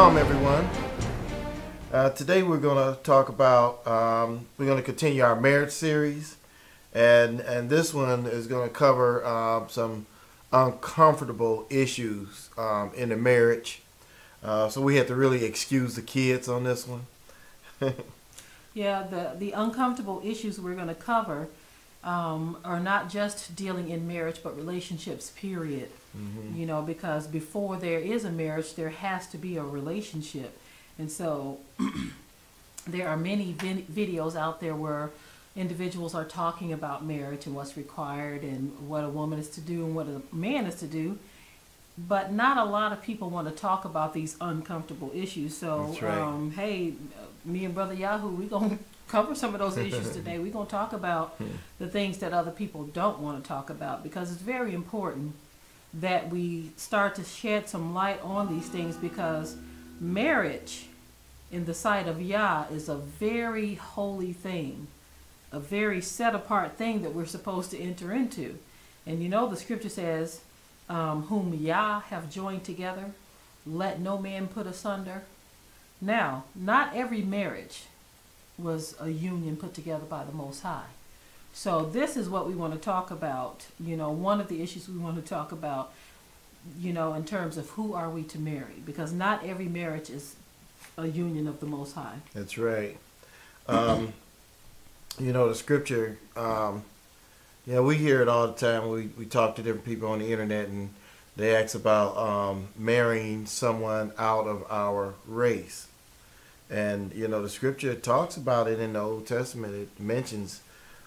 Shalom, everyone. Uh, today we're going to talk about, um, we're going to continue our marriage series. And, and this one is going to cover uh, some uncomfortable issues um, in the marriage. Uh, so we have to really excuse the kids on this one. Yeah, the, the uncomfortable issues we're going to cover um, are not just dealing in marriage, but relationships, period. You know, because before there is a marriage, there has to be a relationship. And so there are many videos out there where individuals are talking about marriage and what's required and what a woman is to do and what a man is to do. But not a lot of people want to talk about these uncomfortable issues. So, right. um, hey, me and Brother Yahoo, we're going to cover some of those issues today. We're going to talk about the things that other people don't want to talk about because it's very important that we start to shed some light on these things because marriage in the sight of Yah is a very holy thing, a very set apart thing that we're supposed to enter into. And you know, the scripture says, um, Whom Yah have joined together, let no man put asunder. Now, not every marriage was a union put together by the Most High. So this is what we want to talk about. You know, one of the issues we want to talk about, you know, in terms of who are we to marry, because not every marriage is a union of the Most High. That's right. Um, you know, the scripture, um, yeah, we hear it all the time. We, we talk to different people on the internet and they ask about um, marrying someone out of our race. And, you know, the scripture talks about it in the Old Testament. It mentions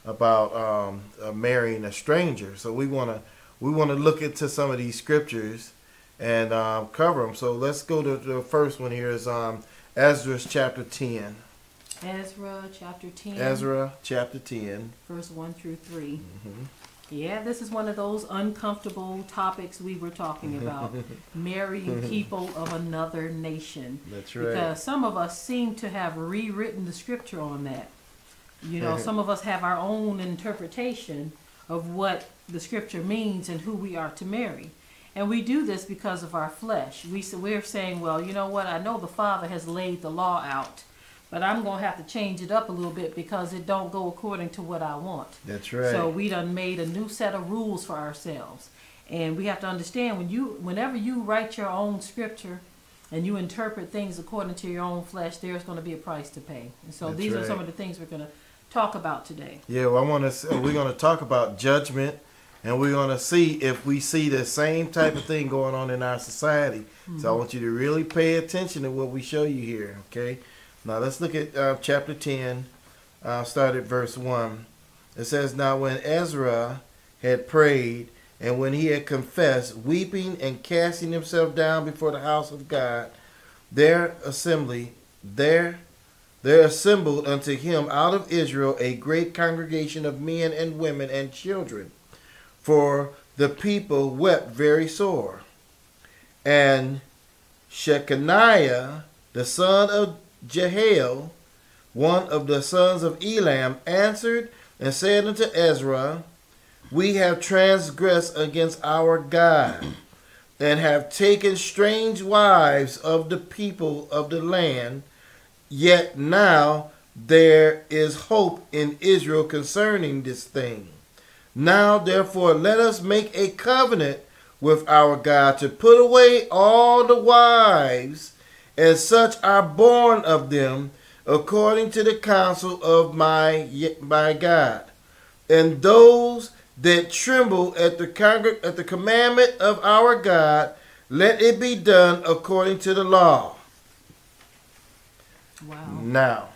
about um, uh, marrying a stranger. So we want to we want to look into some of these scriptures and um, cover them. So let's go to the first one here is um, Ezra chapter 10. Ezra chapter 10, Ezra chapter 10. verse 1 through 3. Mhm. Yeah, this is one of those uncomfortable topics we were talking about marrying people of another nation. That's right. Because some of us seem to have rewritten the scripture on that. You know, some of us have our own interpretation of what the scripture means and who we are to marry. And we do this because of our flesh. We, we're saying, well, you know what? I know the Father has laid the law out, but I'm going to have to change it up a little bit because it don't go according to what I want. That's right. So we done made a new set of rules for ourselves. And we have to understand when you whenever you write your own scripture and you interpret things according to your own flesh, there's going to be a price to pay. And so That's these are some of the things we're going to talk about today. yeah, well, I want to. We're going to talk about judgment, and we're going to see if we see the same type of thing going on in our society. So I want you to really pay attention to what we show you here. Okay. Now let's look at uh, chapter ten. Uh, start at verse one. It says, "Now when Ezra had prayed, and when he had confessed, weeping and casting himself down before the house of God, their assembly there." There assembled unto him out of Israel a great congregation of men and women and children, for the people wept very sore. And Shechaniah, the son of Jehiel, one of the sons of Elam, answered and said unto Ezra, We have transgressed against our God, and have taken strange wives of the people of the land. Yet now there is hope in Israel concerning this thing. Now therefore let us make a covenant with our God to put away all the wives and such are born of them according to the counsel of my my God. And those that tremble at the at the commandment of our God, let it be done according to the law. Wow. Now,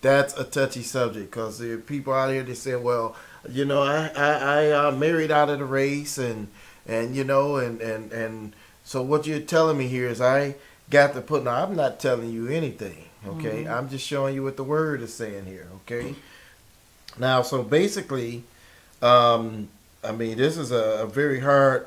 that's a touchy subject because there are people out here that say, "Well, you know, I I, I uh, married out of the race, and and you know, and and and so what you're telling me here is I got to put. Now, I'm not telling you anything. Okay, I'm just showing you what the word is saying here. Okay. Now, so basically, um, I mean, this is a, a very hard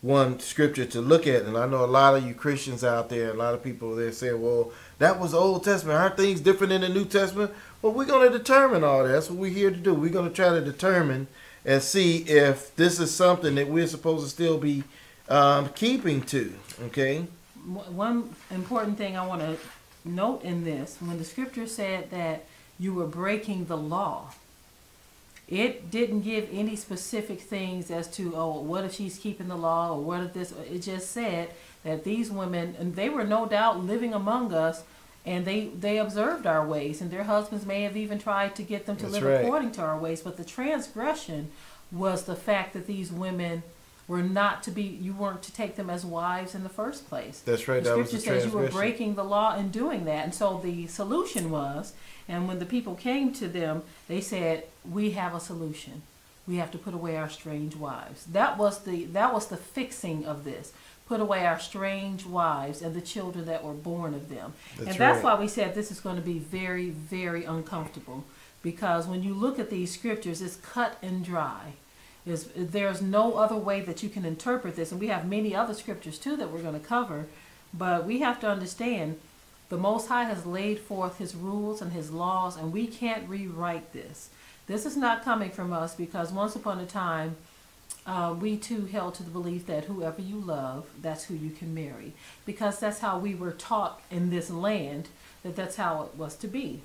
one scripture to look at, and I know a lot of you Christians out there, a lot of people they say, "Well, that was the Old Testament. Aren't things different in the New Testament?" Well, we're going to determine all that. That's what we're here to do. We're going to try to determine and see if this is something that we're supposed to still be um, keeping to. Okay. one important thing I want to note in this when the scripture said that you were breaking the law, it didn't give any specific things as to, oh, what if she's keeping the law or what if this, it just said that these women, and they were no doubt living among us. And they, they observed our ways, and their husbands may have even tried to get them to That's live right. according to our ways. But the transgression was the fact that these women were not to be, you weren't to take them as wives in the first place. That's right. The That was scripture the says you were breaking the law in doing that. And so the solution was, and when the people came to them, they said, We have a solution. We have to put away our strange wives. That was the that was the fixing of this. Put away our strange wives and the children that were born of them. That's and that's right. why we said this is going to be very, very uncomfortable. Because when you look at these scriptures, it's cut and dry. Is there's no other way that you can interpret this, and we have many other scriptures too that we're going to cover, but we have to understand the Most High has laid forth His rules and His laws, and we can't rewrite this. This is not coming from us because once upon a time, uh, we too held to the belief that whoever you love, that's who you can marry, because that's how we were taught in this land that that's how it was to be.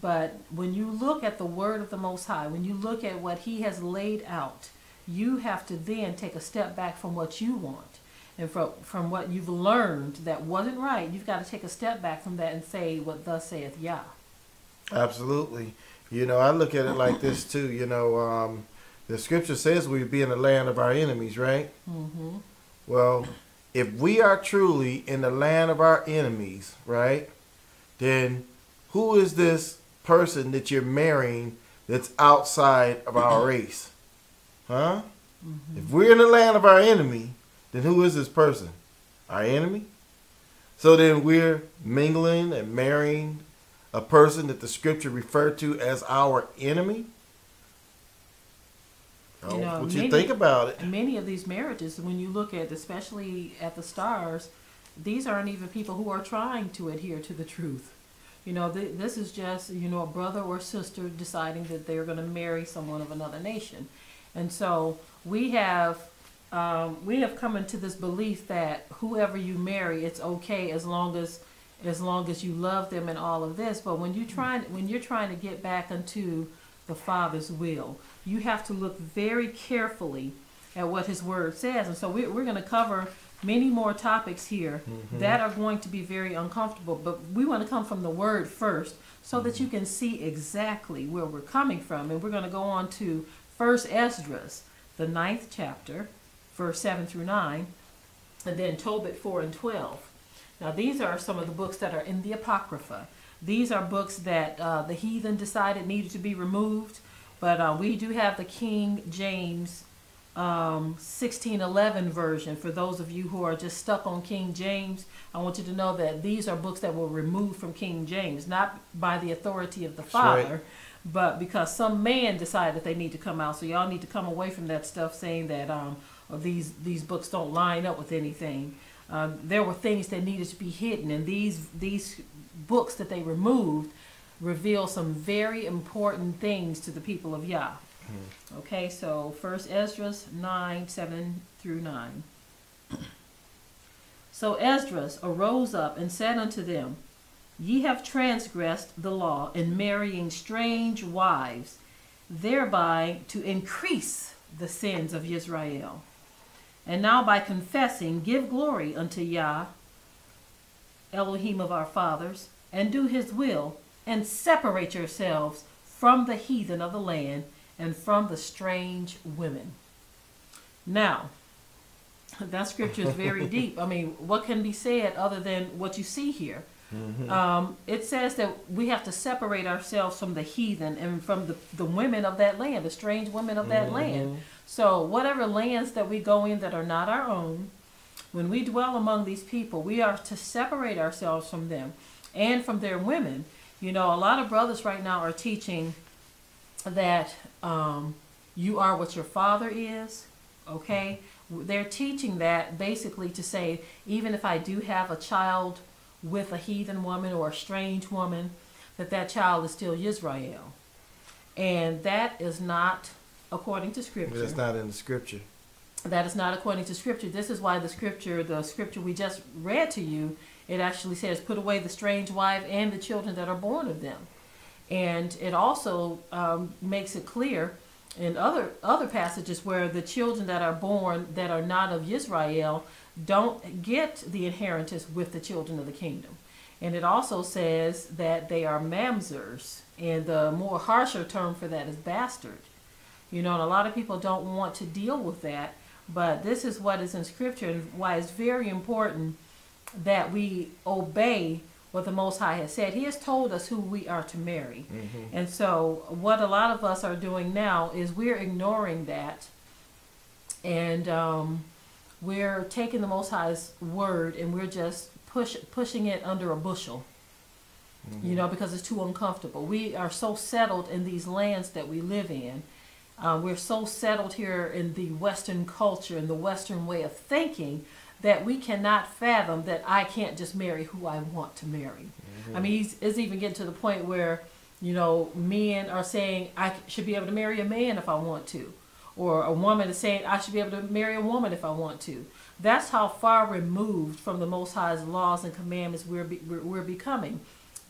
But when you look at the word of the Most High, when you look at what He has laid out, you have to then take a step back from what you want and from, from what you've learned that wasn't right. You've got to take a step back from that and say, What thus saith Yah. Absolutely. You know, I look at it like this too. You know, um, the scripture says we be in the land of our enemies, right? Mm-hmm. Well, if we are truly in the land of our enemies, right, then who is this person that you're marrying that's outside of our race? Huh? If we're in the land of our enemy, then who is this person? Our enemy? So then we're mingling and marrying a person that the scripture referred to as our enemy? Oh, You know, what you many- think about it? Many of these marriages, when you look at, especially at the stars, these aren't even people who are trying to adhere to the truth. You know, th- this is just, you know, a brother or sister deciding that they're going to marry someone of another nation. And so we have um, we have come into this belief that whoever you marry, it's okay as long as as long as you love them and all of this. But when you trying when you're trying to get back into the Father's will, you have to look very carefully at what His Word says. And so we, we're going to cover many more topics here that are going to be very uncomfortable. But we want to come from the Word first, so that you can see exactly where we're coming from. And we're going to go on to First Esdras, the ninth chapter, verse seven through nine, and then Tobit four and twelve. Now, these are some of the books that are in the Apocrypha. These are books that uh, the heathen decided needed to be removed, but uh, we do have the King James um, 1611 version. For those of you who are just stuck on King James, I want you to know that these are books that were removed from King James, not by the authority of the That's right. Father, but because some man decided that they need to come out. So y'all need to come away from that stuff saying that um, these these books don't line up with anything. Um, there were things that needed to be hidden, and these these books that they removed reveal some very important things to the people of Yah. Hmm. Okay, so First Esdras nine seven through nine. So Esdras arose up and said unto them, Ye have transgressed the law in marrying strange wives, thereby to increase the sins of Israel. And now by confessing, give glory unto Yah, Elohim of our fathers, and do his will, and separate yourselves from the heathen of the land and from the strange women. Now, that scripture is very deep. I mean, what can be said other than what you see here? Um, it says that we have to separate ourselves from the heathen and from the, the women of that land, the strange women of that land. So, whatever lands that we go in that are not our own, when we dwell among these people, we are to separate ourselves from them and from their women. You know, a lot of brothers right now are teaching that um, you are what your father is, okay? They're teaching that basically to say, even if I do have a child with a heathen woman or a strange woman, that that child is still Israel. And that is not according to scripture. That's not in the scripture. that is not according to scripture. This is why the scripture, the scripture we just read to you, it actually says, "Put away the strange wife and the children that are born of them." And it also um, makes it clear in other other passages where the children that are born that are not of Israel don't get the inheritance with the children of the kingdom. And it also says that they are mamzers, and the more harsher term for that is bastard. You know, and a lot of people don't want to deal with that, but this is what is in Scripture and why it's very important that we obey what the Most High has said. He has told us who we are to marry. Mm-hmm. And so, what a lot of us are doing now is we're ignoring that. And um, we're taking the Most High's word and we're just push, pushing it under a bushel. You know, because it's too uncomfortable. We are so settled in these lands that we live in. Uh, we're so settled here in the Western culture and the Western way of thinking that we cannot fathom that I can't just marry who I want to marry. I mean, he's, it's even getting to the point where, you know, men are saying I should be able to marry a man if I want to, or a woman is saying I should be able to marry a woman if I want to. That's how far removed from the Most High's laws and commandments we're be, we're, we're becoming.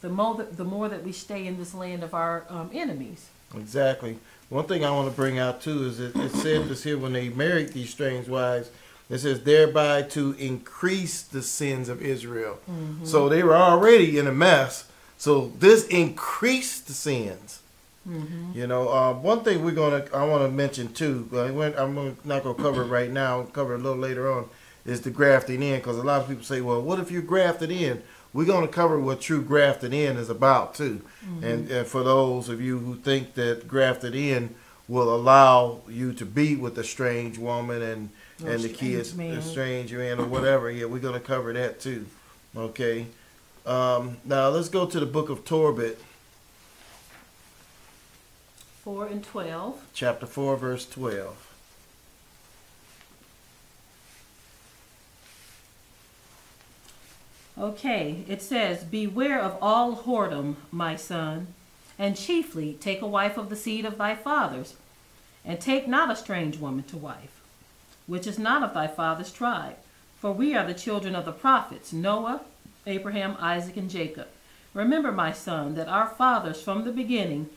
The more that, the more that we stay in this land of our um, enemies. Exactly. One thing I want to bring out too is it, it said this here when they married these strange wives. It says thereby to increase the sins of Israel. So they were already in a mess. So this increased the sins. You know, uh, one thing we're gonna I want to mention too. uh, when- I'm not gonna cover it right now. I'll cover it a little later on. Is the grafting in? Because a lot of people say, well, what if you're grafted in? We're gonna cover what true grafted in is about too. And, and for those of you who think that grafted in will allow you to be with a strange woman and and the kids, man. a strange man or whatever, yeah, we're gonna cover that too. Okay. Um, now let's go to the book of Tobit, 4 and 12. chapter four, verse twelve. Okay, it says, Beware of all whoredom, my son, and chiefly take a wife of the seed of thy fathers, and take not a strange woman to wife, which is not of thy father's tribe. For we are the children of the prophets, Noah, Abraham, Isaac, and Jacob. Remember, my son, that our fathers from the beginning,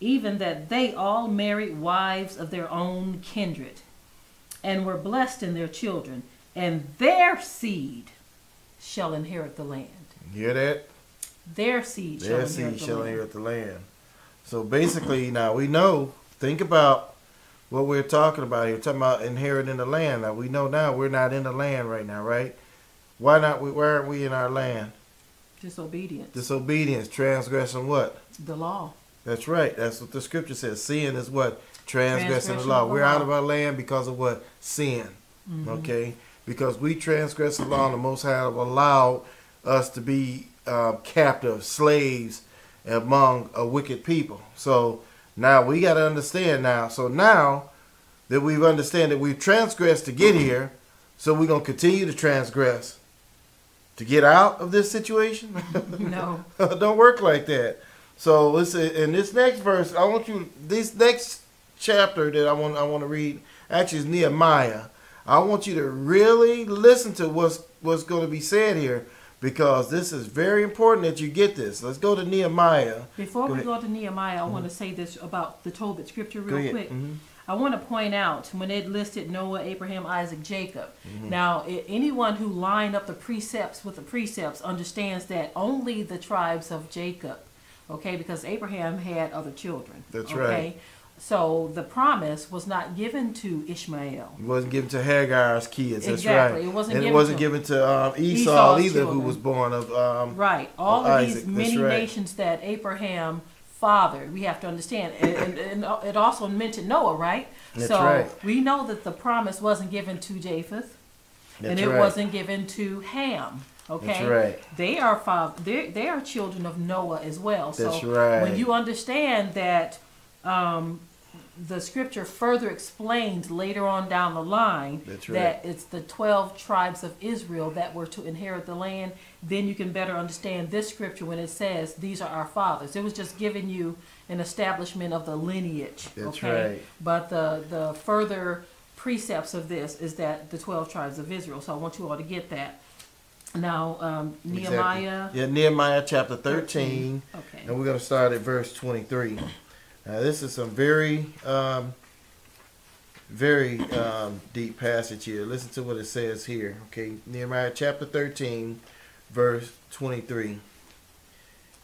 even that they all married wives of their own kindred, and were blessed in their children, and their seed shall inherit the land. Hear that? Their seed shall Their inherit seed the shall inherit the land. So basically, now we know. Think about what we're talking about here. Talking about inheriting the land. Now we know now we're not in the land right now, right? Why not? We, why aren't we in our land? Disobedience. Disobedience, transgressing what? the law. That's right. That's what the scripture says. Sin is what? Transgressing the law. the We're law. out of our land because of what? Sin. Mm-hmm. Okay? Because we transgress the law and the Most High have allowed us to be uh, captive, slaves among a wicked people. So now we got to understand now. So now that we've understand that we've transgressed to get here, so we're going to continue to transgress to get out of this situation? No. Don't work like that. So listen, in this next verse, I want you this next chapter that I want I want to read actually is Nehemiah. I want you to really listen to what's what's going to be said here because this is very important that you get this. Let's go to Nehemiah. Before Go we ahead. go to Nehemiah, I want to say this about the Tobit scripture real quick. Mhm. I want to point out when it listed Noah, Abraham, Isaac, Jacob. Mm-hmm. Now, anyone who lined up the precepts with the precepts understands that only the tribes of Jacob, okay, because Abraham had other children. That's okay? right. So the promise was not given to Ishmael. It wasn't given to Hagar's kids. That's Exactly. right. It wasn't and it given wasn't to- given to um, Esau Esau's either, who was born of um, Right. All Of of these many right. nations that Abraham fathered, we have to understand. And, and, and it also mentioned Noah, right? That's so right. we know that the promise wasn't given to Japheth That's and it right. wasn't given to Ham. Okay, That's right. They are father. They they are children of Noah as well. That's so right. when you understand that, um, the scripture further explains later on down the line right. that it's the twelve tribes of Israel that were to inherit the land. Then you can better understand this scripture when it says these are our fathers. It was just giving you an establishment of the lineage. That's okay? right. But the the further precepts of this is that the 12 tribes of Israel. So I want you all to get that. Now, um, Nehemiah. Exactly. Yeah, Nehemiah chapter 13, Okay. and we're going to start at verse 23. Now, this is some very, um, very um, deep passage here. Listen to what it says here. Okay, Nehemiah chapter 13, verse 23.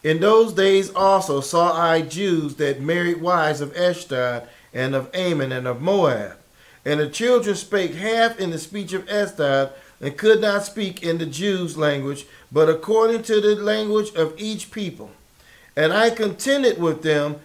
In those days also saw I Jews that married wives of Ashdod and of Ammon and of Moab. And the children spake half in the speech of Ashdod and could not speak in the Jews' language, but according to the language of each people. And I contended with them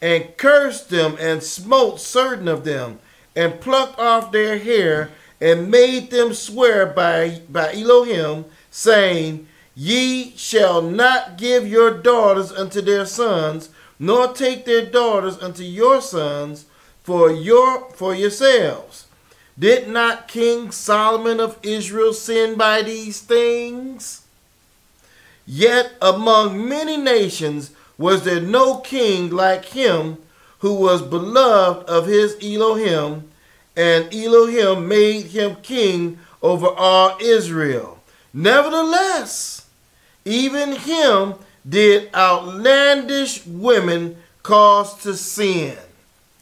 and cursed them and smote certain of them and plucked off their hair and made them swear by, by Elohim, saying, Ye shall not give your daughters unto their sons, nor take their daughters unto your sons for your for yourselves. Did not King Solomon of Israel sin by these things? Yet among many nations was there no king like him who was beloved of his Elohim, and Elohim made him king over all Israel. Nevertheless, even him did outlandish women cause to sin.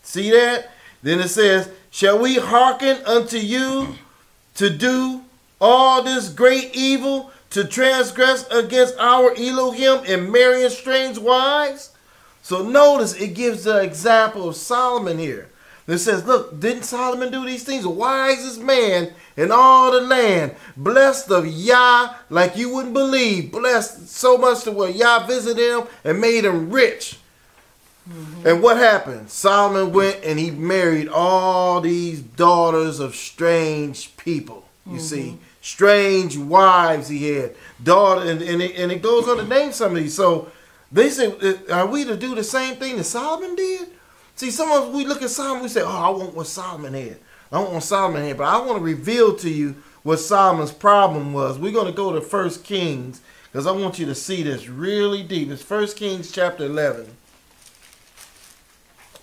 See that? Then it says, Shall we hearken unto you to do all this great evil, to transgress against our Elohim and marrying strange wives? So notice it gives the example of Solomon here. It says, Look, didn't Solomon do these things? The wisest man in all the land, blessed of Yah like you wouldn't believe, blessed so much to where Yah visited him and made him rich. Mm-hmm. And what happened? Solomon went and he married all these daughters of strange people. You see, mm-hmm. Strange wives he had, daughter, and, and, it, and it goes on to name some of these. So they say, uh, are we to do the same thing that Solomon did? See, some of us, we look at Solomon, we say, oh, I want what Solomon had. I want what Solomon had. But I want to reveal to you what Solomon's problem was. We're going to go to First Kings because I want you to see this really deep. It's First Kings chapter 11.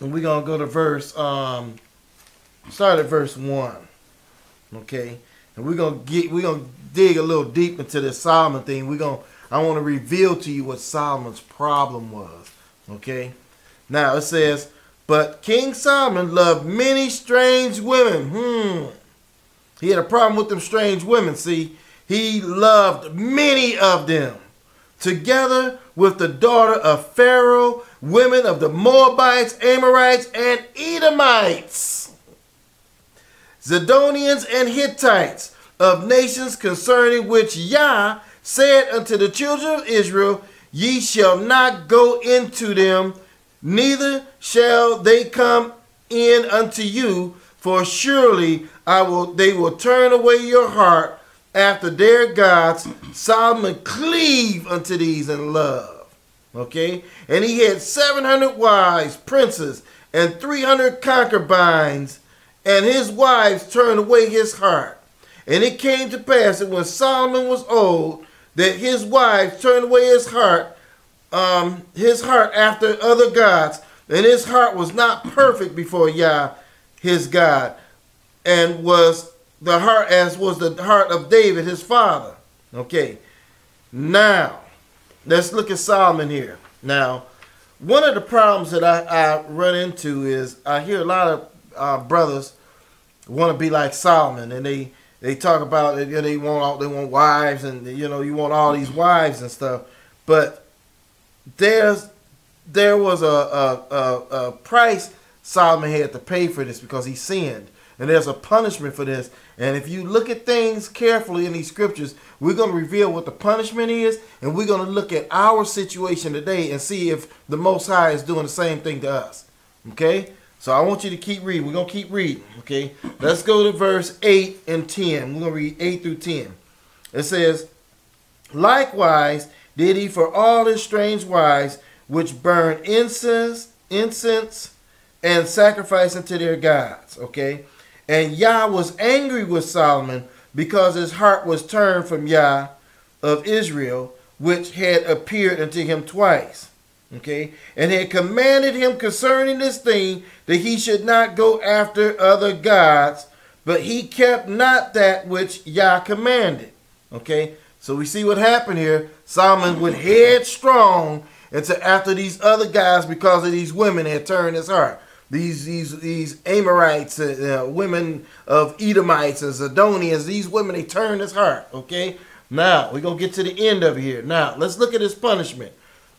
And we're going to go to verse, um, start at verse 1. Okay? And we're to get, we're to dig a little deep into this Solomon thing. We're to, I want to reveal to you what Solomon's problem was. Okay? Now it says, but King Solomon loved many strange women. Hmm. He had a problem with them strange women. See, he loved many of them. Together with the daughter of Pharaoh, women of the Moabites, Amorites, and Edomites, Zidonians, and Hittites, of nations concerning which Yah said unto the children of Israel, Ye shall not go into them, neither shall they come in unto you, for surely I will they will turn away your heart after their gods. Solomon cleave unto these in love. Okay? And he had 700 wives, princes, and 300 concubines, and his wives turned away his heart. And it came to pass that when Solomon was old, that his wives turned away his heart, um, his heart after other gods, and his heart was not perfect before Yah, his God, and was the heart as was the heart of David, his father. Okay. Now, let's look at Solomon here. Now, one of the problems that I, I run into is I hear a lot of uh, brothers want to be like Solomon, and they they talk about you know, they want all they want wives, and you know you want all these wives and stuff, but there's there was a, a, a, a price Solomon had to pay for this because he sinned. And there's a punishment for this. And if you look at things carefully in these scriptures, we're going to reveal what the punishment is. And we're going to look at our situation today and see if the Most High is doing the same thing to us. Okay? So I want you to keep reading. We're going to keep reading. Okay? Let's go to verse 8 and 10. We're going to read 8 through 10. It says, Likewise did he for all his strange wives, which burn incense, incense and sacrifice unto their gods. Okay? And Yah was angry with Solomon because his heart was turned from Yah of Israel, which had appeared unto him twice. Okay? And had commanded him concerning this thing that he should not go after other gods, but he kept not that which Yah commanded. Okay, so we see what happened here. Solomon went headstrong into after these other guys because of these women had turned his heart. These these these Amorites, uh, uh, women of Edomites and Zidonians, these women they turned his heart. Okay, now we're gonna get to the end of here. Now let's look at his punishment.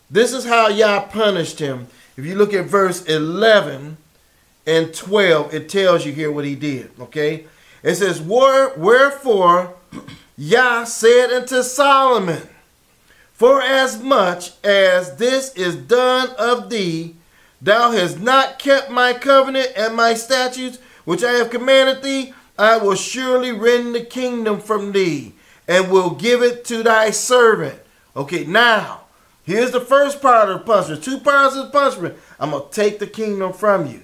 This is how Yah punished him. If you look at verse 11 and 12, it tells you here what he did. Okay, it says, Wherefore Yah said unto Solomon, For as much as this is done of thee, thou hast not kept my covenant and my statutes, which I have commanded thee, I will surely rend the kingdom from thee, and will give it to thy servant. Okay, now, here's the first part of the punishment. Two parts of the punishment. I'm going to take the kingdom from you.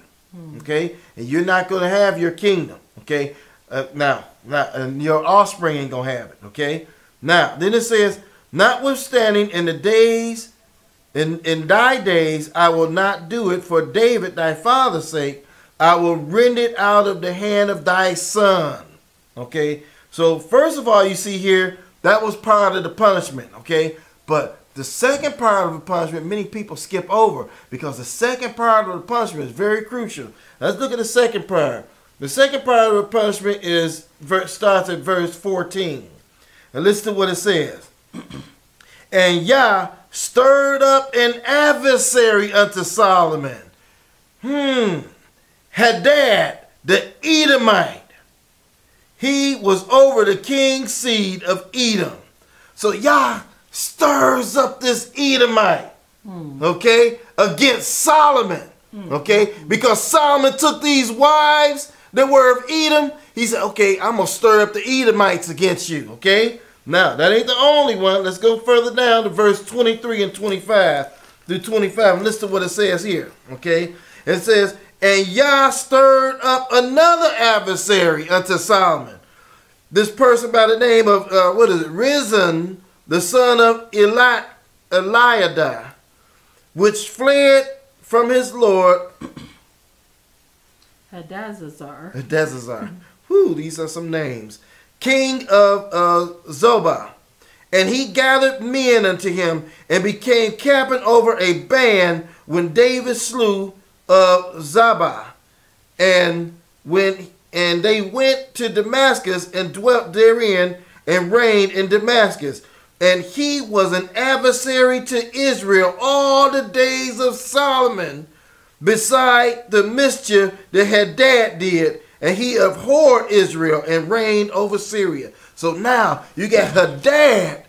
Okay? And you're not going to have your kingdom. Okay? Uh, now, now, and your offspring ain't gonna have it. Okay. Now, then it says, notwithstanding, in the days, in in thy days, I will not do it for David thy father's sake. I will rend it out of the hand of thy son. Okay. So first of all, you see here that was part of the punishment. Okay, but the second part of the punishment, many people skip over because the second part of the punishment is very crucial. Let's look at the second part. The second part of the punishment is starts at verse 14. And listen to what it says. and Yah stirred up an adversary unto Solomon. Hmm. Hadad, the Edomite. He was over the king's seed of Edom. So Yah stirs up this Edomite. Hmm. Okay? Against Solomon. Hmm. Okay? Because Solomon took these wives that were of Edom, he said, okay, I'm going to stir up the Edomites against you, okay? Now, that ain't the only one. Let's go further down to verse 23 and 25 through 25 and listen to what it says here, okay? It says, And Yah stirred up another adversary unto Solomon. This person by the name of, uh, what is it, Rezon, the son of Eli Eliada, which fled from his Lord Hadazazar. Hadazazar. Whew, these are some names. King of uh, Zobah. And he gathered men unto him and became captain over a band when David slew of Zabah. And when and they went to Damascus and dwelt therein and reigned in Damascus. And he was an adversary to Israel all the days of Solomon beside the mischief that Hadad did, and he abhorred Israel and reigned over Syria. So now you got Hadad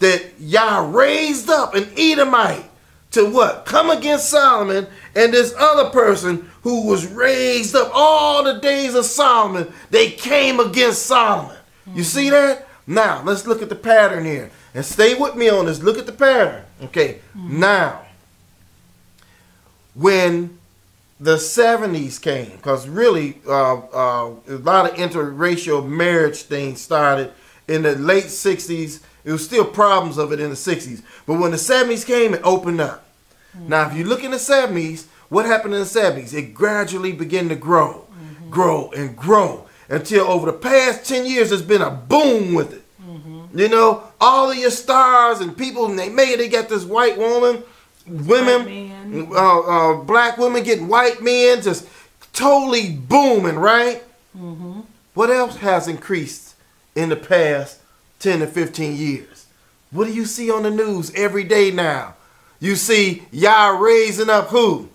that Yah raised up an Edomite to what? Come against Solomon and this other person who was raised up all the days of Solomon, they came against Solomon. You see that? Now, let's look at the pattern here. And stay with me on this. Look at the pattern. Okay, now when the 70s came, because really uh, uh, a lot of interracial marriage things started in the late 60s. It was still problems of it in the 60s. But when the 70s came, it opened up. Mm-hmm. Now, if you look in the 70s, what happened in the 70s? It gradually began to grow, mm-hmm. grow, and grow until over the past 10 years, there's been a boom with it. You know, all of your stars and people, and they made, they got this white woman women, uh, uh, black women getting white men, just totally booming, right? Mm-hmm. What else has increased in the past 10 to 15 years? What do you see on the news every day now? You see y'all raising up who?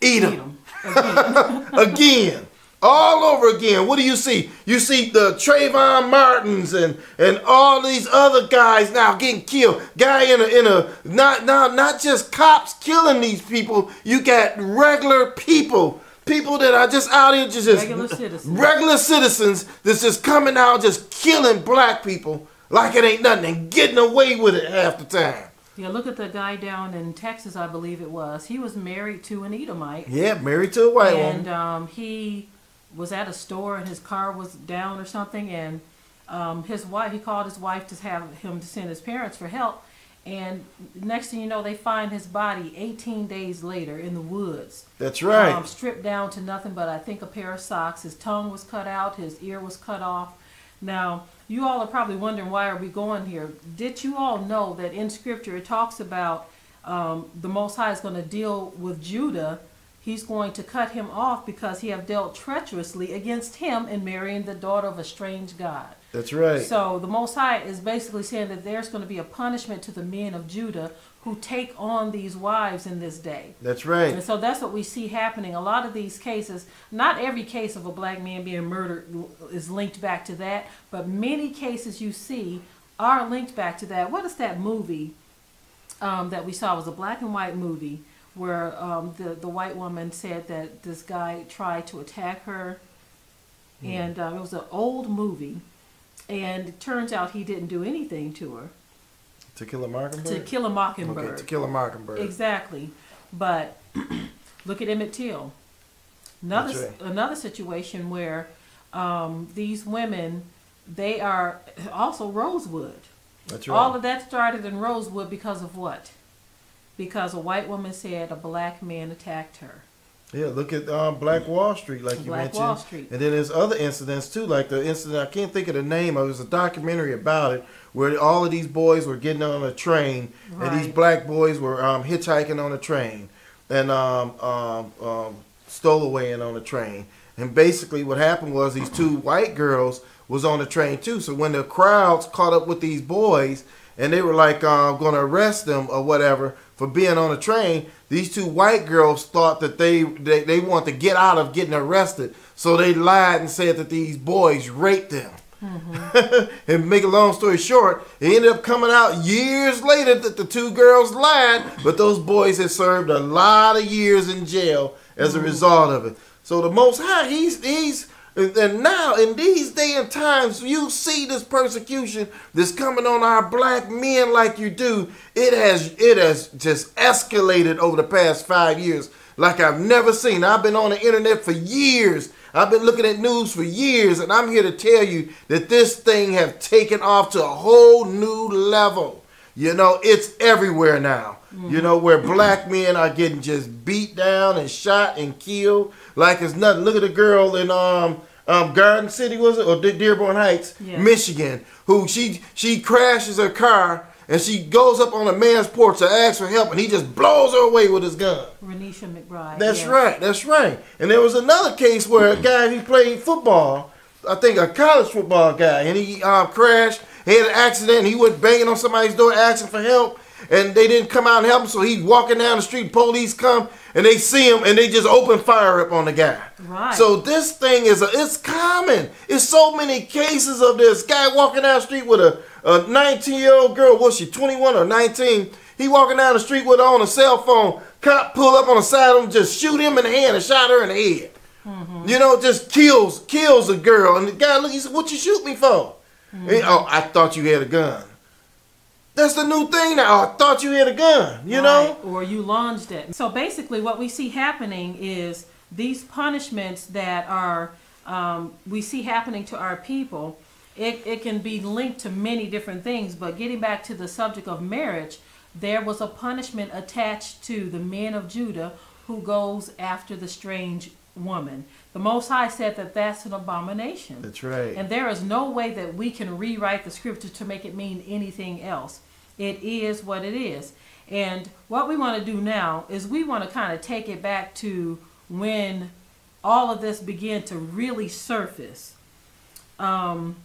Edom. Edom. Again. Again all over again. What do you see? You see the Trayvon Martins and and all these other guys now getting killed. Guy in a in a not not not just cops killing these people. You got regular people. People that are just out here just, regular citizens. regular citizens that's just coming out just killing black people like it ain't nothing and getting away with it half the time. Yeah, look at the guy down in Texas, I believe it was. He was married to an Edomite. Yeah, married to a white and, woman. And um, he was at a store and his car was down or something, and um, his wife he called his wife to have him to send his parents for help, And next thing you know, they find his body 18 days later in the woods. That's right. Um, stripped down to nothing but I think a pair of socks. His tongue was cut out. His ear was cut off. Now, you all are probably wondering why are we going here. Did you all know that in Scripture it talks about um, the Most High is going to deal with Judah. He's going to cut him off because he have dealt treacherously against him in marrying the daughter of a strange God. That's right. So the Most High is basically saying that there's going to be a punishment to the men of Judah who take on these wives in this day. That's right. And so that's what we see happening. A lot of these cases, not every case of a black man being murdered is linked back to that, but many cases you see are linked back to that. What is that movie um, that we saw? It was a black and white movie where um, the the white woman said that this guy tried to attack her, and um, it was an old movie, and it turns out he didn't do anything to her. To kill a mockingbird. To kill a mockingbird. Okay, to kill a mockingbird. Exactly. But look at Emmett Till. Another right. another situation where um, these women they are also Rosewood. That's right. All of that started in Rosewood because of what? Because a white woman said a black man attacked her. Yeah, look at um, Black Wall Street, like you Black mentioned. Wall Street. And then there's other incidents too, like the incident I can't think of the name. of It was a documentary about it where all of these boys were getting on a train, and these black boys were um, hitchhiking on a train, and um, um, um, stowawaying on a train. And basically, what happened was these two white girls was on the train too. So when the crowds caught up with these boys, and they were like uh, going to arrest them or whatever for being on a train, these two white girls thought that they, they they want to get out of getting arrested, so they lied and said that these boys raped them. and make a long story short, it ended up coming out years later that the two girls lied, but those boys had served a lot of years in jail as a result of it. So the Most High, he's he's and now in these day and times, you see this persecution that's coming on our black men like you do. It has it has just escalated over the past five years like I've never seen. I've been on the internet for years. I've been looking at news for years, and I'm here to tell you that this thing have taken off to a whole new level. You know, it's everywhere now. You know, where black men are getting just beat down and shot and killed like it's nothing. Look at the girl in um um Garden City was it or De- Dearborn Heights, Yeah. Michigan, who she she crashes her car and she goes up on a man's porch to ask for help, and he just blows her away with his gun. Renisha McBride. That's yes. right. That's right. And there was another case where a guy who played football, I think a college football guy, and he uh, crashed. He had an accident. And he went banging on somebody's door asking for help, and they didn't come out and help him. So he's walking down the street. Police come and they see him, and they just open fire up on the guy. Right. So this thing is a, it's common. It's so many cases of this guy walking down the street with a a 19 year old girl. Was she 21 or 19? He walking down the street with her on a cell phone. Cop pull up on the side of him, just shoot him in the hand and shot her in the head. Mm-hmm. You know, just kills kills a girl. And the guy look, he said, "What you shoot me for?" Mm-hmm. He, oh, I thought you had a gun. That's the new thing now. I thought you had a gun. You know. Or you lunged it. So basically, what we see happening is these punishments that are um, we see happening to our people. It, it can be linked to many different things, but getting back to the subject of marriage, there was a punishment attached to the men of Judah who goes after the strange woman. The Most High said that that's an abomination. That's right. And there is no way that we can rewrite the scripture to make it mean anything else. It is what it is. And what we want to do now is we want to kind of take it back to when all of this began to really surface. Um,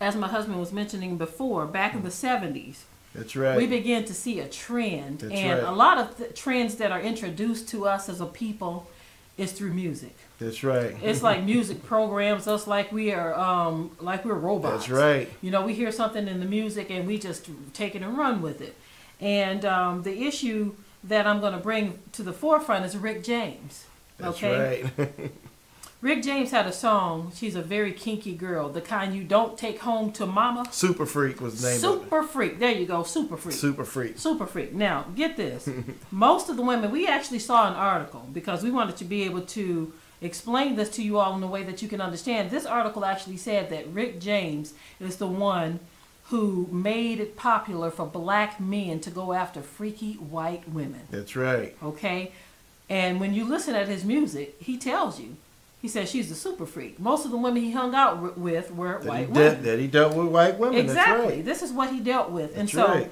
as my husband was mentioning before, back in the 70s, That's right. we began to see a trend. That's and right. a lot of trends that are introduced to us as a people is through music. That's right. It's like music programs us like we are um like we're robots. That's right. You know, we hear something in the music and we just take it and run with it. And um, the issue that I'm going to bring to the forefront is Rick James. That's okay. right. Rick James had a song. She's a very kinky girl, the kind you don't take home to mama. Super Freak was the name it. Super freak. There you go. Super freak. Super Freak. Super freak. Now, get this. Most of the women, we actually saw an article because we wanted to be able to explain this to you all in a way that you can understand. This article actually said that Rick James is the one who made it popular for black men to go after freaky white women. That's right. Okay? And when you listen at his music, he tells you. He says she's a super freak. Most of the women he hung out with were That white women. that he dealt with white women. Exactly. That's right. This is what he dealt with. and so right.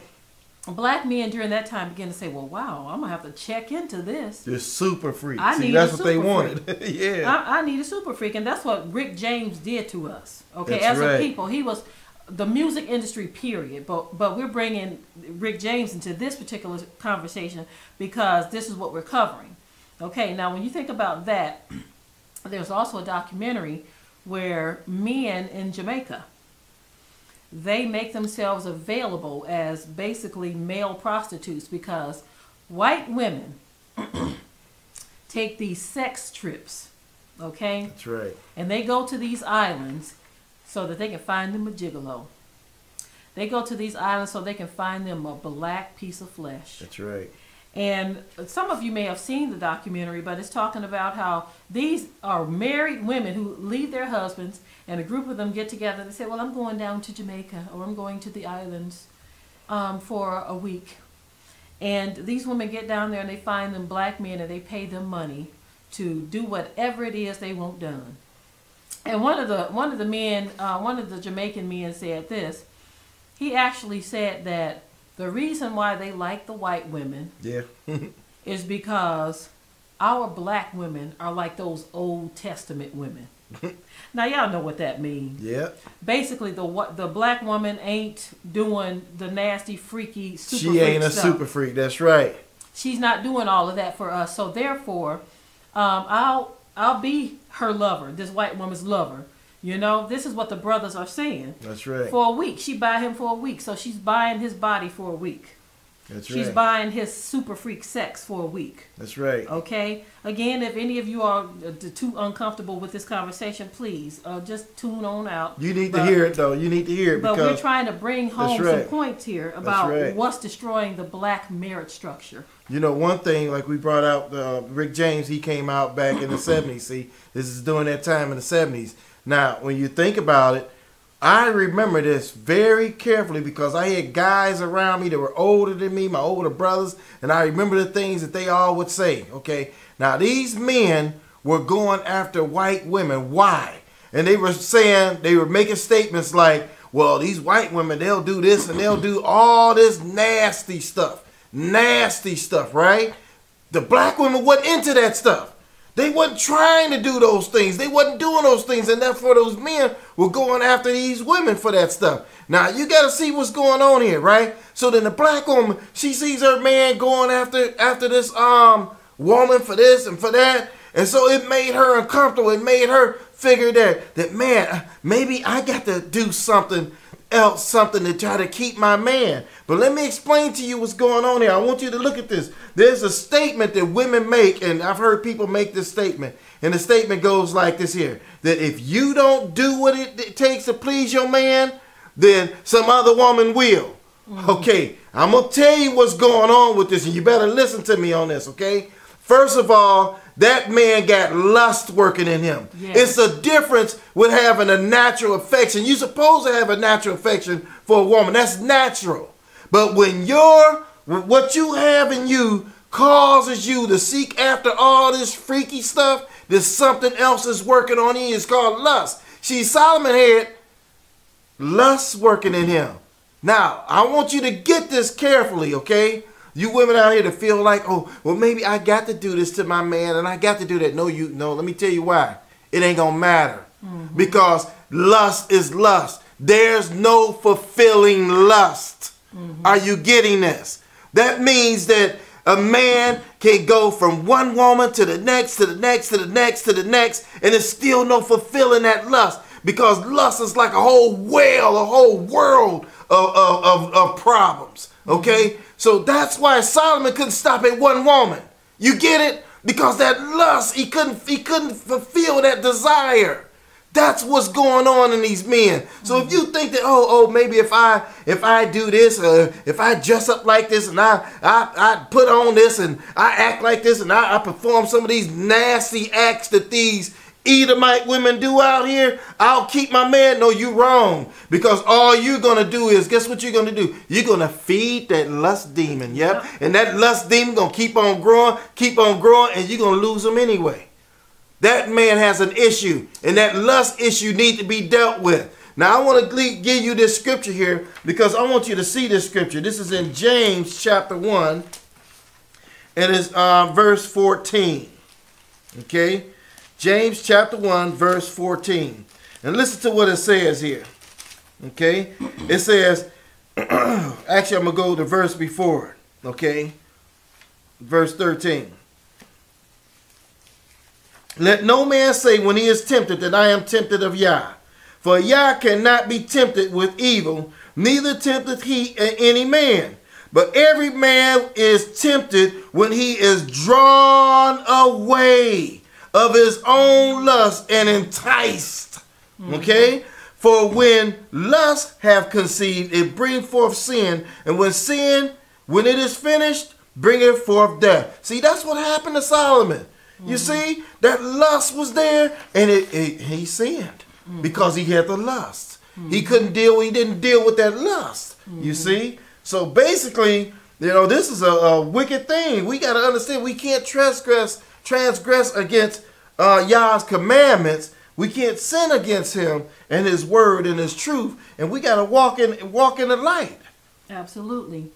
Black men during that time began to say, Well, wow, I'm gonna have to check into this. They're super freaks. I See, need that's a what they wanted. yeah. I, I need a super freak, and that's what Rick James did to us. Okay, That's as right. a people, he was the music industry. Period. But but we're bringing Rick James into this particular conversation because this is what we're covering. Okay, now when you think about that, there's also a documentary where men in Jamaica they make themselves available as basically male prostitutes because white women take these sex trips, okay? That's right. And they go to these islands so that they can find them a gigolo. They go to these islands so they can find them a black piece of flesh. That's right. And some of you may have seen the documentary, but it's talking about how these are married women who leave their husbands, and a group of them get together. They say, "Well, I'm going down to Jamaica, or I'm going to the islands um, for a week." And these women get down there and they find them black men, and they pay them money to do whatever it is they want done. And one of the one of the men, uh, one of the Jamaican men said this. He actually said that the reason why they like the white women Yeah. is because our black women are like those Old Testament women. now y'all know what that means. yeah. Basically, the what the black woman ain't doing the nasty, freaky, super She freak ain't a stuff. super freak. That's right. She's not doing all of that for us. So therefore, um, I'll I'll be her lover, this white woman's lover. You know, this is what the brothers are saying. That's right. For a week, she buy him for a week, so she's buying his body for a week. That's She's right. She's buying his super freak sex for a week. That's right. Okay. Again, if any of you are uh, too uncomfortable with this conversation, please uh, just tune on out. You need to hear it though. You need to hear it But we're trying to bring home some points here about right. what's destroying the black marriage structure. you know one thing like we brought out uh, Rick James. He came out back in the seventies. See, this is during that time in the seventies. Now, when you think about it, I remember this very carefully because I had guys around me that were older than me, my older brothers, and I remember the things that they all would say. Okay, now these men were going after white women. Why? And they were saying they were making statements like, "Well, these white women, they'll do this and they'll do all this nasty stuff, nasty stuff, right?" The black women wasn't into that stuff. They wasn't trying to do those things. They wasn't doing those things, and therefore those men were going after these women for that stuff. Now you got to see what's going on here, right? So then the black woman, she sees her man going after after this um woman for this and for that, and so it made her uncomfortable. It made her figure that that man, maybe I got to do something else, something to try to keep my man. But let me explain to you what's going on here. I want you to look at this. There's a statement that women make, and I've heard people make this statement. And the statement goes like this here that if you don't do what it, takes to please your man, then some other woman will. Mm. Okay, I'm gonna tell you what's going on with this, and you better listen to me on this, okay? First of all, that man got lust working in him. Yes. It's a difference with having a natural affection. You're supposed to have a natural affection for a woman. That's natural. But when your what you have in you causes you to seek after all this freaky stuff, there's something else is working on you. It's called lust. See, Solomon had lust working in him. Now, I want you to get this carefully, okay? You women out here to feel like, oh, well, maybe I got to do this to my man and I got to do that. No, you no, let me tell you why. It ain't gonna matter. Mm-hmm. Because lust is lust. There's no fulfilling lust. Mm-hmm. Are you getting this? That means that a man can go from one woman to the next, to the next, to the next, to the next, and there's still no fulfilling that lust. Because lust is like a whole well, a whole world of, of, of, of problems. Okay? Mm-hmm. So that's why Solomon couldn't stop at one woman. You get it? Because that lust, he couldn't he couldn't fulfill that desire. That's what's going on in these men. So if you think that oh oh maybe if I if I do this uh, if I dress up like this and I I, I put on this and I act like this and I, I perform some of these nasty acts that these Edomite women do out here. I'll keep my man. No, you wrong. Because all you're gonna do is guess what you're gonna do? You're gonna feed that lust demon. Yep. And that lust demon gonna keep on growing, keep on growing, and you're gonna lose him anyway. That man has an issue, and that lust issue need to be dealt with. Now I want to give you this scripture here because I want you to see this scripture. This is in James chapter 1. It is uh, verse 14. Okay? James chapter 1, verse 14. And listen to what it says here. Okay? It says, actually, I'm going to go to verse before. Okay? Verse 13. Let no man say when he is tempted that I am tempted of Yah. For Yah cannot be tempted with evil, neither tempteth he any man. But every man is tempted when he is drawn away of his own lust and enticed. Mm-hmm. Okay? For when lust have conceived, it bring forth sin. And when sin, when it is finished, bringeth forth death. See, that's what happened to Solomon. You mm-hmm. see, that lust was there and it, it he sinned mm-hmm. because he had the lust. Mm-hmm. He couldn't deal, he didn't deal with that lust. You see? So basically, you know, this is a, a wicked thing. We got to understand we can't transgress transgress against uh, Yah's commandments. We can't sin against him and his word and his truth. And we got to walk in walk in the light. Absolutely.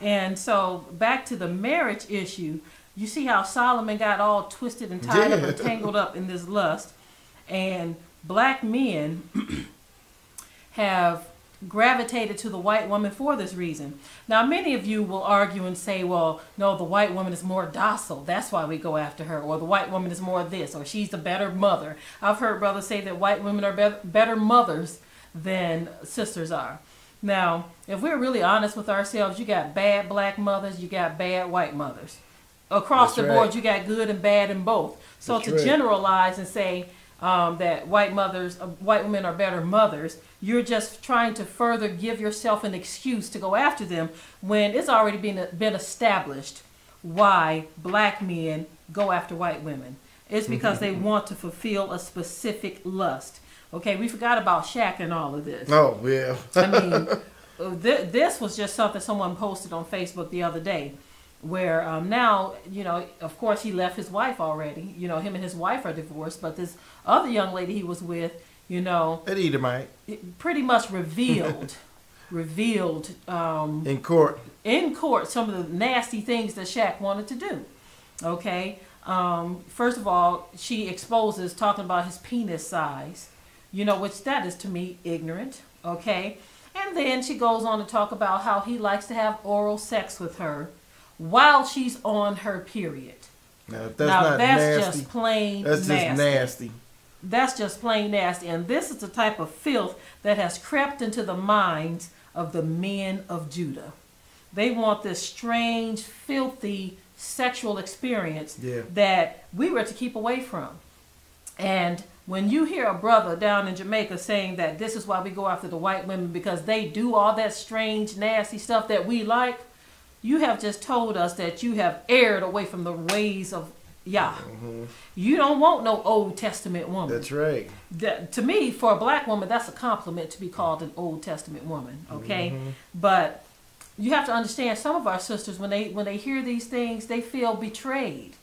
And so back to the marriage issue, you see how Solomon got all twisted and tied yeah. up and tangled up in this lust. And black men have gravitated to the white woman for this reason. Now, many of you will argue and say, well, no, the white woman is more docile. That's why we go after her. Or the white woman is more this. Or she's a better mother. I've heard brothers say that white women are be- better mothers than sisters are. Now, if we're really honest with ourselves, you got bad black mothers, you got bad white mothers across That's the board, you got good and bad in both. So That's to right. generalize and say um, that white mothers, uh, white women are better mothers, you're just trying to further give yourself an excuse to go after them when it's already been been established why black men go after white women. It's because they want to fulfill a specific lust. Okay, we forgot about Shaq and all of this. Oh yeah. I mean, uh, th- this was just something someone posted on Facebook the other day where um, now you know of course he left his wife already. You know him and his wife are divorced but this other young lady he was with you know an edomite. pretty much revealed revealed um, in court. in court some of the nasty things that Shaq wanted to do okay? Um, first of all she exposes talking about his penis size you know which that is to me ignorant okay? And then she goes on to talk about how he likes to have oral sex with her while she's on her period. Now, that's, now, that's nasty, just plain that's nasty. just nasty. That's just plain nasty. And this is the type of filth that has crept into the minds of the men of Judah. They want this strange, filthy sexual experience yeah. that we were to keep away from. And when you hear a brother down in Jamaica saying that this is why we go after the white women because they do all that strange, nasty stuff that we like, you have just told us that you have erred away from the ways of Yah. Mm-hmm. You don't want no Old Testament woman. That's right. That, to me, for a black woman, that's a compliment to be called an Old Testament woman. Okay, mm-hmm. but you have to understand some of our sisters when they when they hear these things, they feel betrayed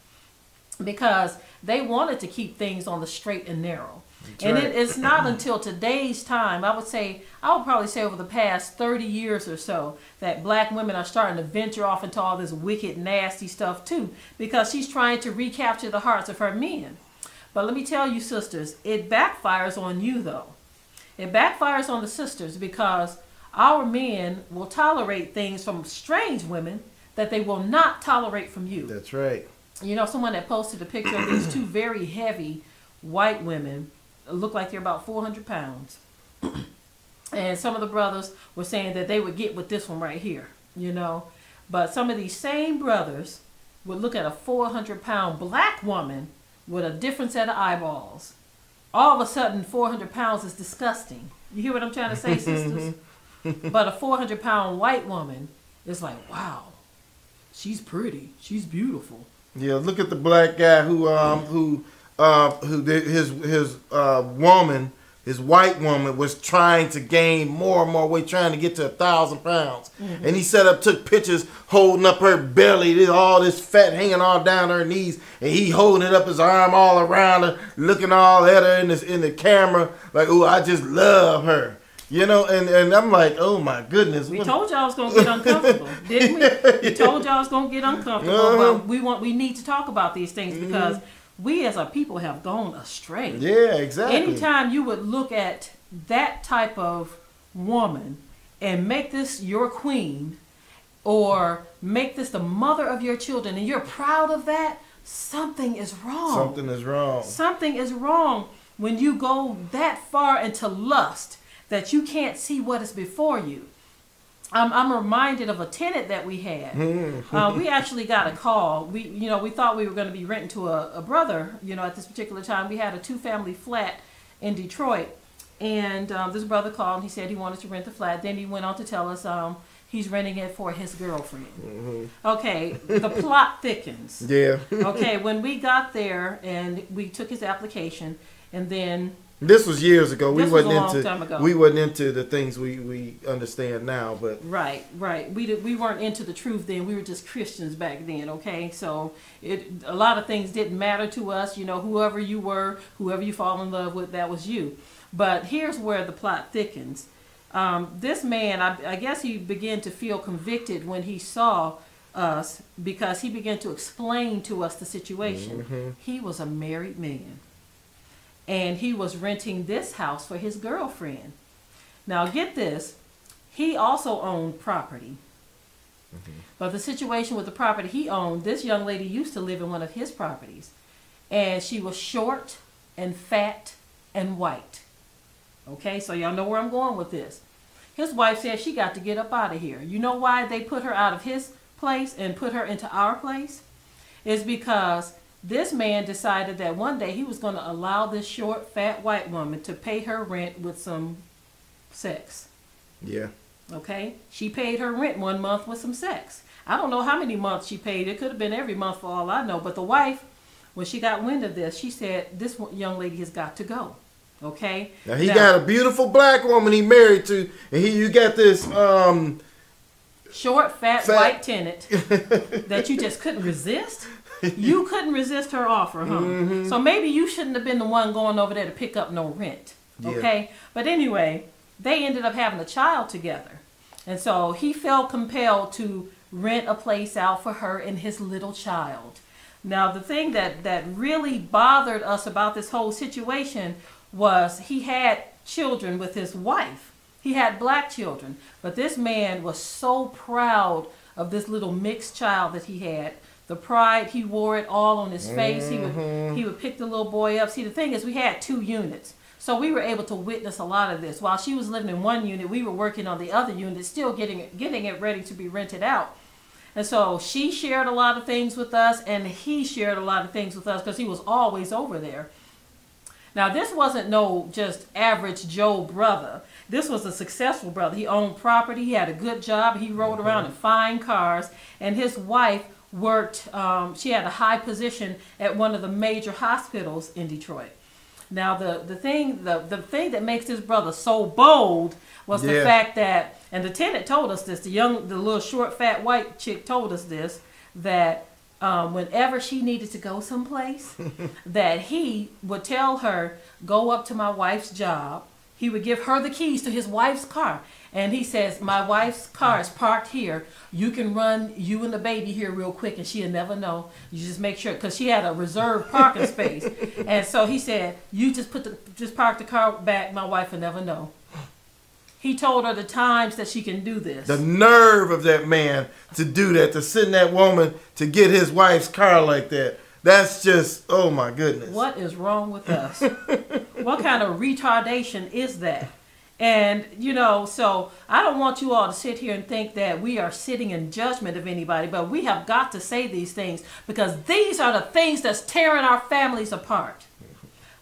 because they wanted to keep things on the straight and narrow. That's and right. it, it's not until today's time, I would say, I would probably say over the past 30 years or so, that black women are starting to venture off into all this wicked, nasty stuff too, because she's trying to recapture the hearts of her men. But let me tell you, sisters, it backfires on you though. It backfires on the sisters because our men will tolerate things from strange women that they will not tolerate from you. That's right. You know, someone that posted a picture of these two very heavy white women look like they're about 400 pounds. and some of the brothers were saying that they would get with this one right here, you know. But some of these same brothers would look at a 400 pound black woman with a different set of eyeballs. All of a sudden, 400 pounds is disgusting. You hear what I'm trying to say, sisters? but a 400 pound white woman is like, wow, she's pretty, she's beautiful. Yeah, look at the black guy who um who uh, who did- his his uh, woman, his white woman, was trying to gain more and more weight, trying to get to a thousand pounds. And he set up, took pictures holding up her belly, this, all this fat hanging all down her knees, and he holding it up his arm all around her, looking all at her in this in the camera, like, oh, I just love her. You know, and, and I'm like, oh my goodness. We told y'all it's gonna get uncomfortable, didn't we? We told y'all it's gonna get uncomfortable, Uh-huh. but we want we need to talk about these things because we as a people have gone astray. Yeah, exactly. Anytime you would look at that type of woman and make this your queen or make this the mother of your children and you're proud of that, something is wrong. Something is wrong. Something is wrong when you go that far into lust that you can't see what is before you. I'm, I'm reminded of a tenant that we had. Uh, we actually got a call. We, you know, we thought we were going to be renting to a, a brother. You know, at this particular time, we had a two-family flat in Detroit, and um, this brother called. and He said he wanted to rent the flat. Then he went on to tell us um, he's renting it for his girlfriend. Okay, the plot thickens. Yeah. Okay, when we got there and we took his application, and then This was years ago. We This was wasn't into time ago. we wasn't into the things we, we understand now, but right, right, we did, we weren't into the truth then. We were just Christians back then. Okay, so it a lot of things didn't matter to us. You know, whoever you were, whoever you fall in love with, that was you. But here's where the plot thickens. Um, this man, I, I guess he began to feel convicted when he saw us because he began to explain to us the situation. He was a married man. And he was renting this house for his girlfriend. Now, get this, he also owned property. Mm-hmm. But the situation with the property he owned, this young lady used to live in one of his properties. And she was short and fat and white. Okay, so y'all know where I'm going with this. His wife said she got to get up out of here. You know why they put her out of his place and put her into our place? Is because this man decided that one day he was going to allow this short, fat white woman to pay her rent with some sex. yeah. Okay? She paid her rent one month with some sex. I don't know how many months she paid. It could have been every month for all I know. But the wife, when she got wind of this, she said, This young lady has got to go. Okay? Now he got a beautiful black woman he married to, and he you got this um short, fat, Fat. white tenant that you just couldn't resist. You couldn't resist her offer, huh? Mm-hmm. So maybe you shouldn't have been the one going over there to pick up no rent. Yeah. Okay? But anyway, they ended up having a child together. And so he felt compelled to rent a place out for her and his little child. Now, the thing that, that really bothered us about this whole situation was he had children with his wife. He had black children. But this man was so proud of this little mixed child that he had. The pride, he wore it all on his face. He would mm-hmm. he would pick the little boy up. See, the thing is, we had two units. So we were able to witness a lot of this. While she was living in one unit, we were working on the other unit, still getting it, getting it ready to be rented out. And so she shared a lot of things with us, and he shared a lot of things with us because he was always over there. Now, this wasn't no just average Joe brother. This was a successful brother. He owned property, he had a good job, he rode around mm-hmm. in fine cars, and his wife worked, um, she had a high position at one of the major hospitals in Detroit. Now, the, the thing the, the thing that makes this brother so bold was the fact that, and the tenant told us this, the young, the little short, fat white chick told us this, that um, whenever she needed to go someplace, that he would tell her, go up to my wife's job. He would give her the keys to his wife's car. And he says, my wife's car is parked here. You can run you and the baby here real quick and she'll never know. You just make sure, because she had a reserved parking space. And so he said, you just put the, just park the car back. My wife will never know. He told her the times that she can do this. the nerve of that man to do that, to send that woman to get his wife's car like that. That's just oh my goodness. What is wrong with us? what kind of retardation is that? And, you know, so I don't want you all to sit here and think that we are sitting in judgment of anybody, but we have got to say these things because these are the things that's tearing our families apart.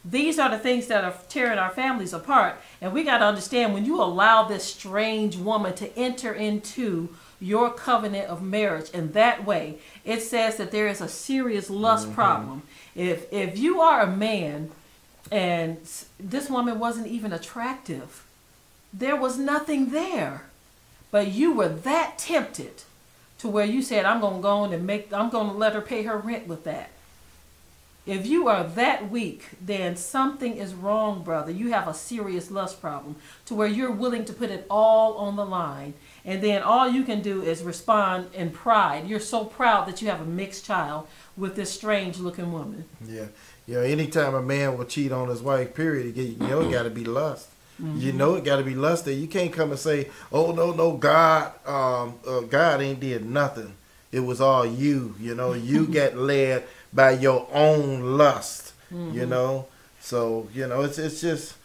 These are the things that are tearing our families apart. And we got to understand when you allow this strange woman to enter into your covenant of marriage in that way, it says that there is a serious lust mm-hmm. problem. If if you are a man and this woman wasn't even attractive, there was nothing there. But you were that tempted to where you said, I'm gonna go on and make I'm gonna let her pay her rent with that. If you are that weak, then something is wrong, brother. You have a serious lust problem to where you're willing to put it all on the line. And then all you can do is respond in pride. You're so proud that you have a mixed child with this strange looking woman. Yeah. You know, anytime a man will cheat on his wife, period, you know it got to be lust. You know it got to be lust. There, you can't come and say, "Oh no, no, God, um, uh, God ain't did nothing. It was all you." You know, you get led by your own lust. You know, so you know it's it's just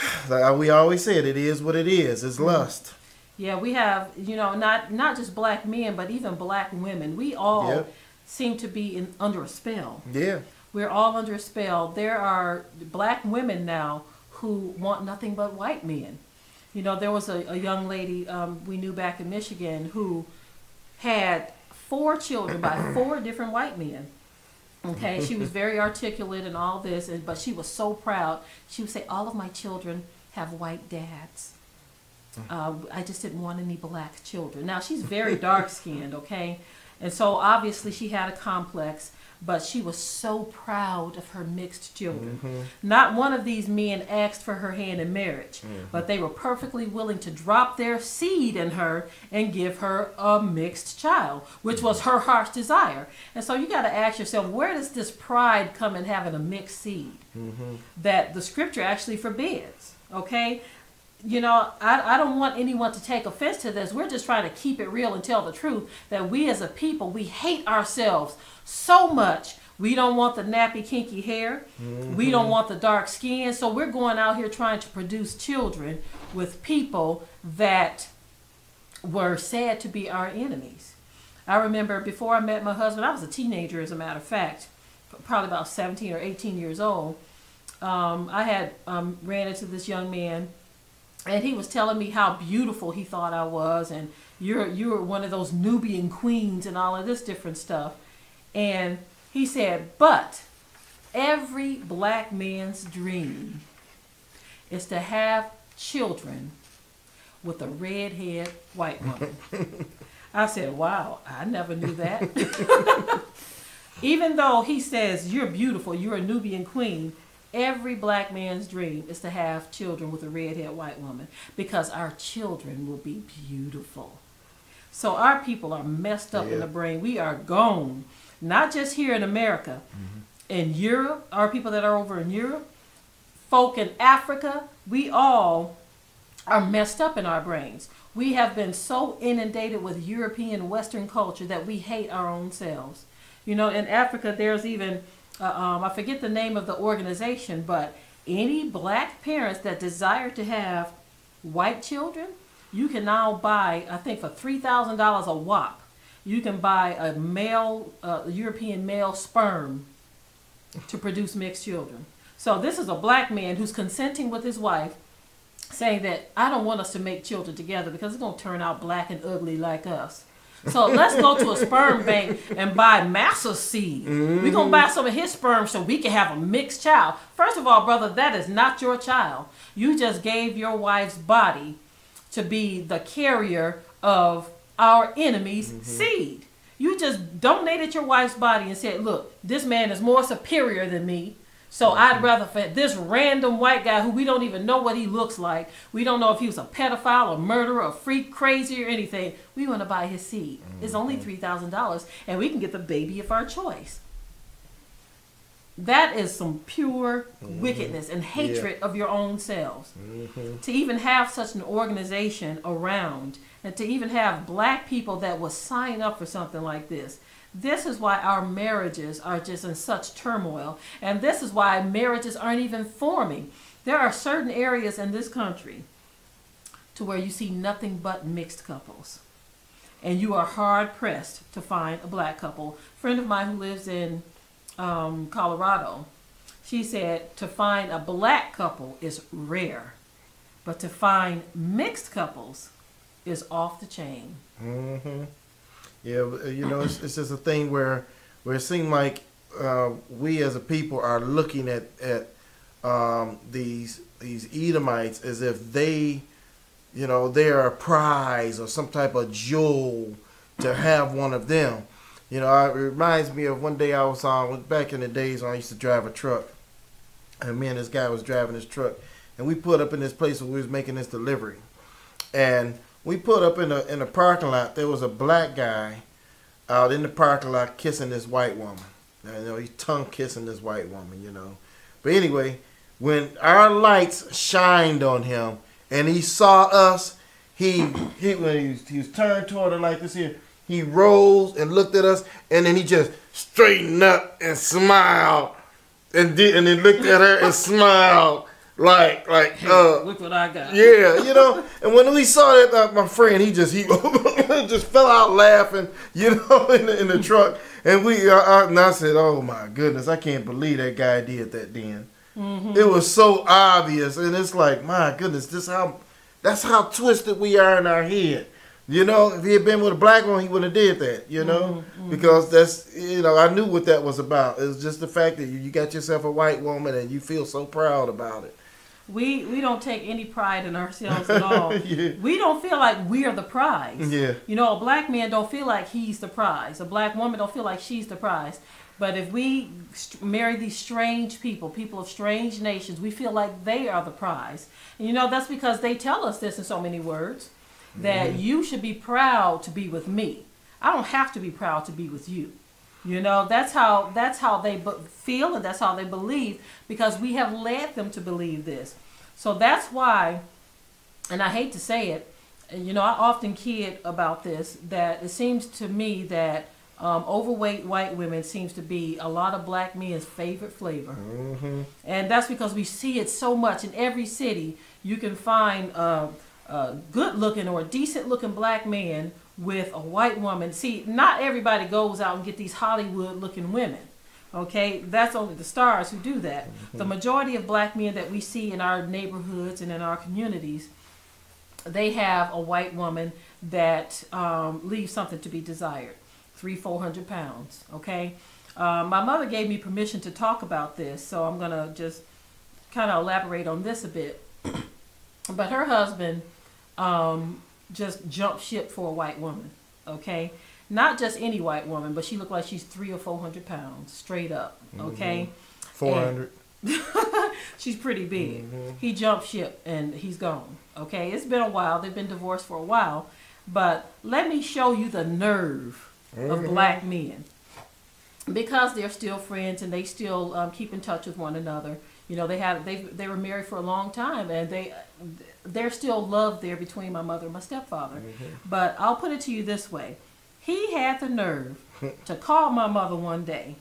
like we always said, it is what it is. It's lust. Yeah, we have, you know, not not just black men, but even black women. We all Yep. seem to be in, under a spell. Yeah. We're all under a spell. There are black women now who want nothing but white men. You know, there was a, a young lady um, we knew back in Michigan who had four children by four different white men. Okay, she was very articulate and all this, and, but she was so proud. She would say, "All of my children have white dads. Uh, I just didn't want any black children." Now she's very dark skinned, okay, and so obviously she had a complex, but she was so proud of her mixed children. Mm-hmm. Not one of these men asked for her hand in marriage, mm-hmm. but they were perfectly willing to drop their seed in her and give her a mixed child, which was her heart's desire. And so you got to ask yourself, where does this pride come in having a mixed seed mm-hmm. that the scripture actually forbids? Okay? You know, I, I don't want anyone to take offense to this. We're just trying to keep it real and tell the truth that we as a people, we hate ourselves so much. We don't want the nappy, kinky hair. We don't want the dark skin. So we're going out here trying to produce children with people that were said to be our enemies. I remember before I met my husband, I was a teenager, as a matter of fact, probably about 17 or 18 years old. Um, I had um, ran into this young man and he was telling me how beautiful he thought I was, and you're you're one of those Nubian queens and all of this different stuff. And he said, but every black man's dream is to have children with a redhead white woman. I said, wow, I never knew that. Even though he says you're beautiful, you're a Nubian queen, every black man's dream is to have children with a redhead white woman because our children will be beautiful. So our people are messed up in the brain. We are gone. Not just here in America. Mm-hmm. In Europe, our people that are over in Europe, folk in Africa, we all are messed up in our brains. We have been so inundated with European Western culture that we hate our own selves. You know, in Africa, there's even, uh, um, I forget the name of the organization, but any black parents that desire to have white children, you can now buy, I think for $3,000 a wop, you can buy a male, uh, European male sperm to produce mixed children. So this is a black man who's consenting with his wife, saying that I don't want us to make children together because it's gonna turn out black and ugly like us. So let's go to a sperm bank and buy Massa's seed. We're gonna mm. buy some of his sperm so we can have a mixed child. First of all, brother, that is not your child. You just gave your wife's body to be the carrier of our enemy's mm-hmm. seed. You just donated your wife's body and said, Look, this man is more superior than me. So I'd rather for this random white guy who we don't even know what he looks like. We don't know if he was a pedophile, a murderer, a freak, crazy, or anything. We want to buy his seed. It's only mm-hmm. three thousand dollars, and we can get the baby of our choice. That is some pure mm-hmm. wickedness and hatred of your own selves. Mm-hmm. To even have such an organization around, and to even have black people that will sign up for something like this. This is why our marriages are just in such turmoil, and this is why marriages aren't even forming. There are certain areas in this country to where you see nothing but mixed couples, and you are hard pressed to find a black couple. A friend of mine who lives in um, Colorado, she said to find a black couple is rare, but to find mixed couples is off the chain. hmm Yeah, you know, it's, it's just a thing where where it seems like uh, we as a people are looking at at um, these these Edomites as if they, you know, they are a prize or some type of jewel to have one of them. You know, it reminds me of one day I was on back in the days when I used to drive a truck, and me and this guy was driving his truck, and we put up in this place where we was making this delivery, and we put up in a in a parking lot. There was a black guy out in the parking lot kissing this white woman. And, you know, he's tongue kissing this white woman. You know, but anyway, when our lights shined on him and he saw us, he he when he was, he was turned toward her like this here. He rose and looked at us, and then he just straightened up and smiled, and did, and then looked at her and smiled like like uh Look what I got. yeah, you know. And when we saw that, uh, my friend, he just he just fell out laughing, you know, in the, in the truck. And we, uh, uh, and I said, "Oh my goodness, I can't believe that guy did that." Then it was so obvious, and it's like, my goodness, this how that's how twisted we are in our head. You know, if he had been with a black one, he would have did that. You know, because that's you know, I knew what that was about. It was just the fact that you, you got yourself a white woman and you feel so proud about it. We we don't take any pride in ourselves at all. Yeah. We don't feel like we're the prize. Yeah. You know, a black man don't feel like he's the prize. A black woman don't feel like she's the prize. But if we st- marry these strange people, people of strange nations, we feel like they are the prize. And you know, that's because they tell us this in so many words that you should be proud to be with me. I don't have to be proud to be with you. You know, that's how that's how they feel and that's how they believe because we have led them to believe this. So that's why and I hate to say it, you know, I often kid about this that it seems to me that um, overweight white women seems to be a lot of black men's favorite flavor, hmm and that's because we see it so much in every city. You can find a, a good-looking or decent-looking black man with a white woman. See, not everybody goes out and get these Hollywood-looking women. Okay, that's only the stars who do that. The majority of black men that we see in our neighborhoods and in our communities they have a white woman that um, leaves something to be desired three four hundred pounds okay um, my mother gave me permission to talk about this so i'm going to just kind of elaborate on this a bit but her husband um, just jumped ship for a white woman okay not just any white woman but she looked like she's three or four hundred pounds straight up mm-hmm. okay Four hundred. She's pretty big. Mm-hmm. He jumped ship and he's gone. Okay, it's been a while. They've been divorced for a while, but let me show you the nerve of mm-hmm. black men because they're still friends and they still um, keep in touch with one another. You know, they have they they were married for a long time and they there's still love there between my mother and my stepfather. But I'll put it to you this way: he had the nerve to call my mother one day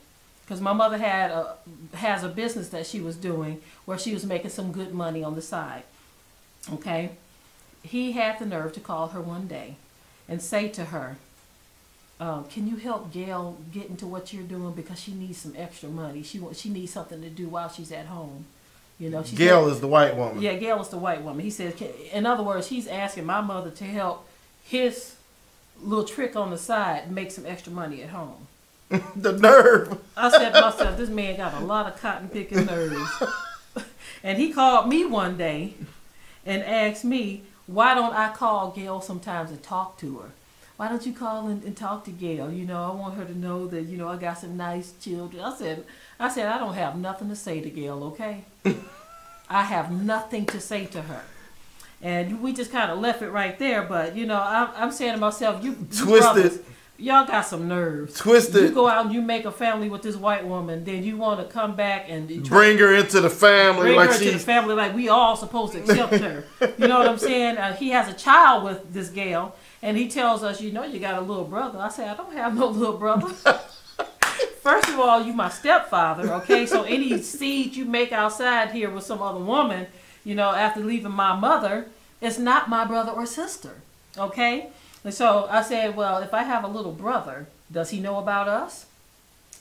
because my mother had a has a business that she was doing where she was making some good money on the side. Okay, he had the nerve to call her one day and say to her, um, "Can you help Gail get into what you're doing because she needs some extra money. She wants she needs something to do while she's at home. You know, she Gail said- is the white woman. yeah, Gail is the white woman. He says, in other words, he's asking my mother to help his little trick on the side make some extra money at home. The nerve. I said to myself, this man got a lot of cotton picking nerves. and he called me one day and asked me, why don't I call Gail sometimes and talk to her? Why don't you call and, and talk to Gail? You know, I want her to know that, you know, I got some nice children. I said, I said, I don't have nothing to say to Gail, okay? I have nothing to say to her. And we just kind of left it right there. But, you know, I'm, I'm saying to myself, you, you Twisted. y'all got some nerves. Twisted. You go out and you make a family with this white woman, then you want to come back and Bring her into the family bring like her to the family like we all supposed to accept her. You know what I'm saying? Uh, he has a child with this gal, and he tells us, you know, you got a little brother. I say, I don't have no little brother. First of all, you my stepfather, okay? So any seed you make outside here with some other woman, you know, after leaving my mother, it's not my brother or sister, okay? And so I said, well, if I have a little brother, does he know about us?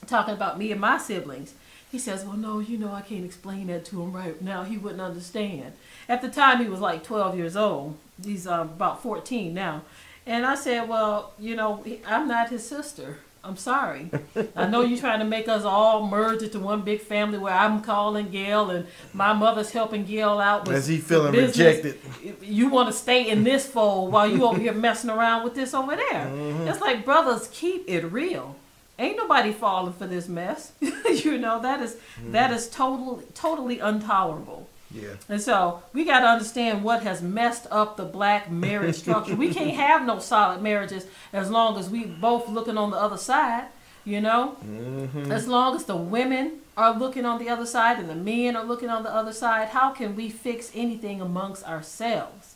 Talking about me and my siblings. He says, Well, no, you know, I can't explain that to him right now. He wouldn't understand. At the time, he was like 12 years old. He's um, about 14 now. And I said, Well, you know, I'm not his sister. I'm sorry. I know you're trying to make us all merge into one big family where I'm calling Gail and my mother's helping Gail out. With As he feeling rejected. You want to stay in this fold while you over here messing around with this over there. Mm-hmm. It's like, brothers, keep it real. Ain't nobody falling for this mess. you know, that is Mm-hmm. that is totally totally intolerable. Yeah. And so we got to understand what has messed up the black marriage structure. we can't have no solid marriages as long as we both looking on the other side. You know, Mm-hmm. as long as the women are looking on the other side and the men are looking on the other side, how can we fix anything amongst ourselves?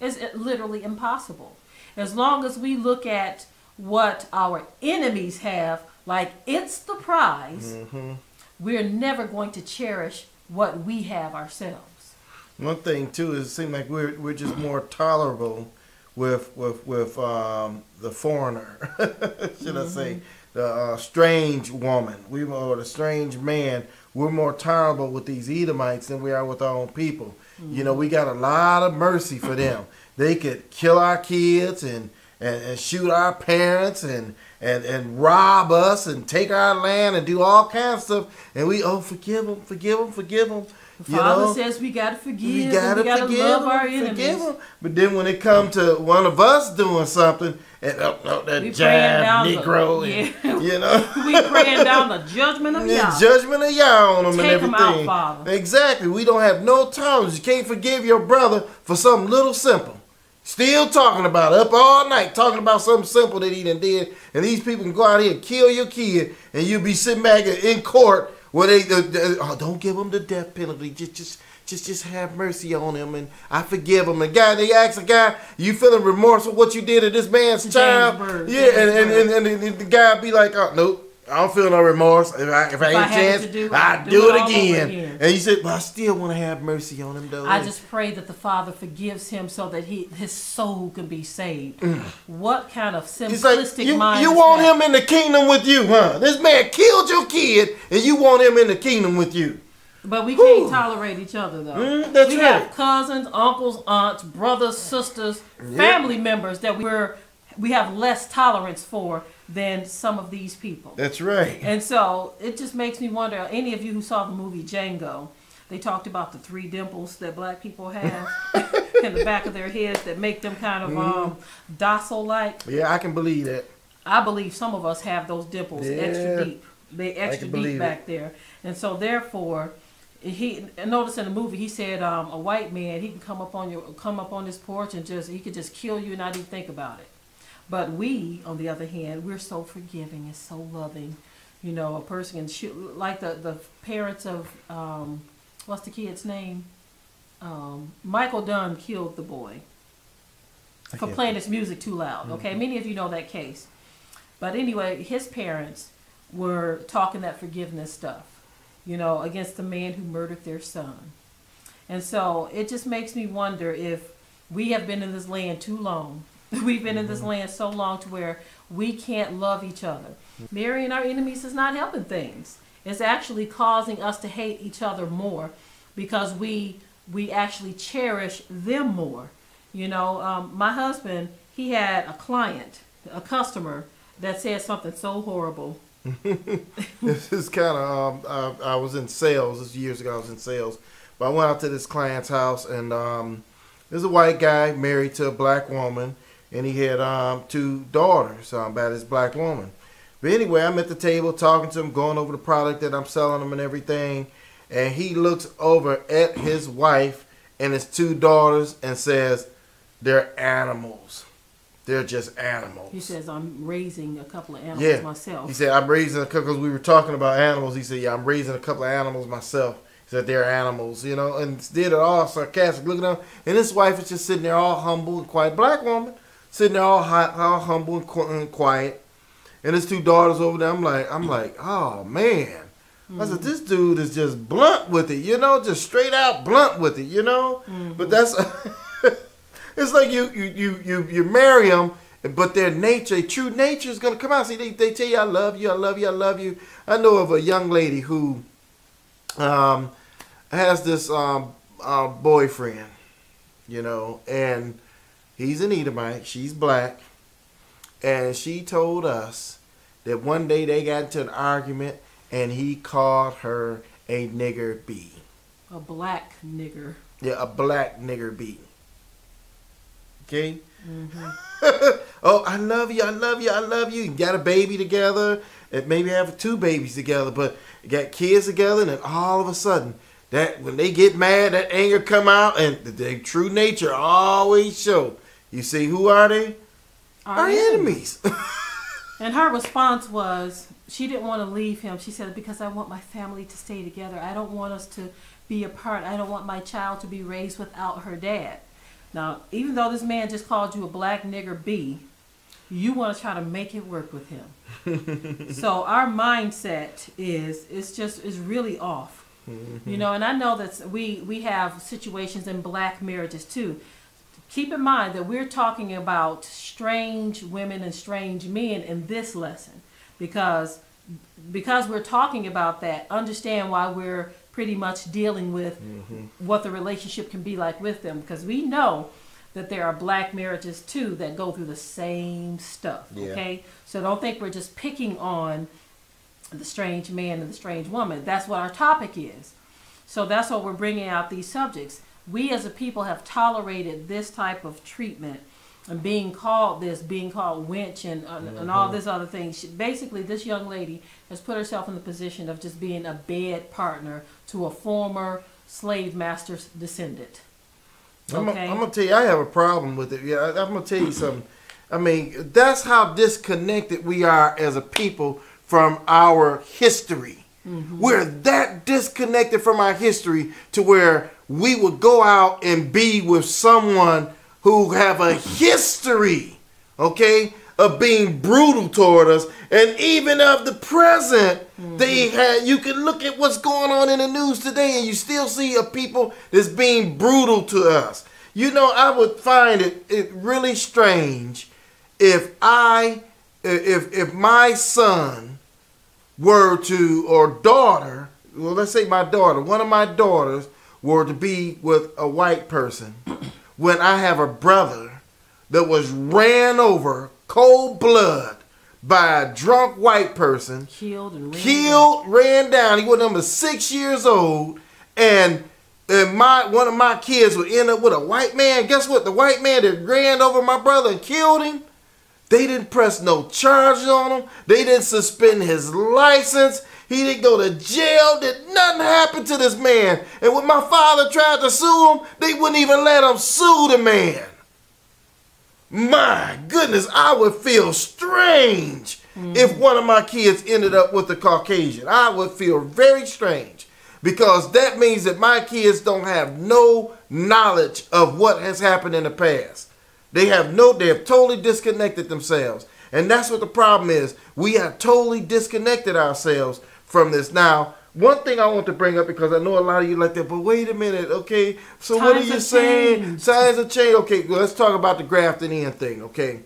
It's literally impossible. As long as we look at what our enemies have, like it's the prize, Mm-hmm. we're never going to cherish what we have ourselves. One thing too is it seems like we're we're just more tolerable with with with um, the foreigner, should I say, the uh, strange woman. We or the strange man. We're more tolerable with these Edomites than we are with our own people. You know, we got a lot of mercy for them. They could kill our kids and and, and shoot our parents and, and and rob us and take our land and do all kinds of stuff. And we oh forgive them, forgive them, forgive them. The Father says we gotta forgive. We gotta, we gotta forgive love them, our enemies. forgive them. But then when it come to one of us doing something, and oh, oh, that We praying down the- Negro, and, you know, we praying down the judgment of the Yah. judgment of Yah on them and Take 'em everything. out, Father. Exactly. We don't have no tolerance. You can't forgive your brother for something little simple. Still talking about it, up all night talking about something simple that he done did, and these people can go out here and kill your kid, and you'll be sitting back in court where they, uh, oh, don't give him the death penalty, just just just just have mercy on him, and I forgive him. And guy, they ask a guy, you feeling remorse for what you did to this man's child? Yeah, and and, and, and, and the guy be like, oh nope. I don't feel no remorse. If I if I I had a chance, do I'd do do, it it, again. again. And he said, "But I still want to have mercy on him, though." I just pray that the Father forgives him so that he his soul can be saved. What kind of He's like, simplistic you, mind? you want him in the kingdom with you, huh? This man killed your kid, and you want him in the kingdom with you. But we Whew. can't tolerate each other though. Mm, we right. have cousins, uncles, aunts, brothers, sisters, family members that we're we have less tolerance for than some of these people. That's right. And so it just makes me wonder. Any of you who saw the movie Django, they talked about the three dimples that black people have in the back of their heads that make them kind of um, docile like. Yeah, I can believe that. I believe some of us have those dimples Yeah. extra deep. They extra deep back there. And so therefore he notice in the movie he said um, a white man he can come up on your come up on this porch and just he could just kill you and not even think about it. But we, on the other hand, we're so forgiving and so loving. You know, a person can shoot like the the parents of um, what's the kid's name? Um, Michael Dunn killed the boy for playing his music too loud. Okay, many of you know that case. But anyway, his parents were talking that forgiveness stuff, you know, against the man who murdered their son. And so it just makes me wonder if we have been in this land too long. We've been in this land so long to where we can't love each other. Marrying our enemies is not helping things. It's actually causing us to hate each other more because we we actually cherish them more. You know, um, my husband, he had a client, a customer that said something so horrible. this is kind of um, I, I was in sales this years ago. I was in sales, but I went out to this client's house and um, there's a white guy married to a black woman, and he had um, two daughters um, by this black woman. But anyway, I'm at the table talking to him, going over the product that I'm selling him and everything, and he looks over at his wife and his two daughters and says, "They're animals. They're just animals." He says, I'm raising a couple of animals Yeah. myself. He said, I'm raising a couple, because we were talking about animals. He said, yeah, I'm raising a couple of animals myself. He said, they're animals, you know, and did it all sarcastic, looking at him. And his wife is just sitting there all humble and quiet. Black woman, sitting there all, hot, all humble and, quiet. And his two daughters over there, I'm like, I'm like, oh, man. I said, this dude is just blunt with it, you know, just straight out blunt with it, you know? But that's, it's like you, you, you, you, you marry them, but their nature, true nature is going to come out. See, they, they tell you, I love you, I love you, I love you. I know of a young lady who um, has this um, uh, boyfriend, you know, and he's an Edomite. She's black, and she told us that one day they got into an argument, and he called her a nigger bee. A black nigger. Yeah, a black nigger bee. Okay. Mm-hmm. oh, I love you, I love you, I love you. You got a baby together, and maybe have two babies together, but you got kids together, and then all of a sudden, that when they get mad, that anger come out, and the true nature always show. You see, who are they? Our Our enemies. And her response was she didn't want to leave him. She said, Because I want my family to stay together. I don't want us to be apart. I don't want my child to be raised without her dad. Now, even though this man just called you a black nigger B, you want to try to make it work with him. so our mindset is it's just is really off. You mm-hmm. know, and I know that we we have situations in black marriages too. Keep in mind that we're talking about strange women and strange men in this lesson because because we're talking about that, understand why we're pretty much dealing with mm-hmm. what the relationship can be like with them because we know that there are black marriages too that go through the same stuff. Yeah. Okay, so don't think we're just picking on the strange man and the strange woman. That's what our topic is. So that's what we're bringing out these subjects. We as a people have tolerated this type of treatment and being called this, being called winch and, and, and all mm-hmm. this other things. She, basically, this young lady has put herself in the position of just being a bed partner to a former slave master's descendant. Okay? I'm, Okay. gonna tell you, I have a problem with it. Yeah, I, I'm gonna tell you something. I mean, that's how disconnected we are as a people from our history. Mm-hmm. We're that disconnected from our history to where we would go out and be with someone who have a history, okay, of being brutal toward us, and even of the present. Mm-hmm. They had. You can look at what's going on in the news today, and you still see a people that's being brutal to us. You know, I would find it, it really strange if I, if if my son were to or daughter, well, let's say my daughter, one of my daughters were to be with a white person, when I have a brother that was ran over cold blood by a drunk white person Killed and ran killed, ran down. He was number six years old, and and my one of my kids would end up with a white man. Guess what? The white man that ran over my brother and killed him. They didn't press no charges on him. They didn't suspend his license. He didn't go to jail. Did nothing happen to this man. And when my father tried to sue him, they wouldn't even let him sue the man. My goodness, I would feel strange mm. if one of my kids ended up with a Caucasian. I would feel very strange because that means that my kids don't have no knowledge of what has happened in the past. They have no, they have totally disconnected themselves. And that's what the problem is. We have totally disconnected ourselves from this. Now, one thing I want to bring up because I know a lot of you like that, but wait a minute, okay? So what are you saying? changed. Times have changed. Okay, well, let's talk about the grafted in thing, okay?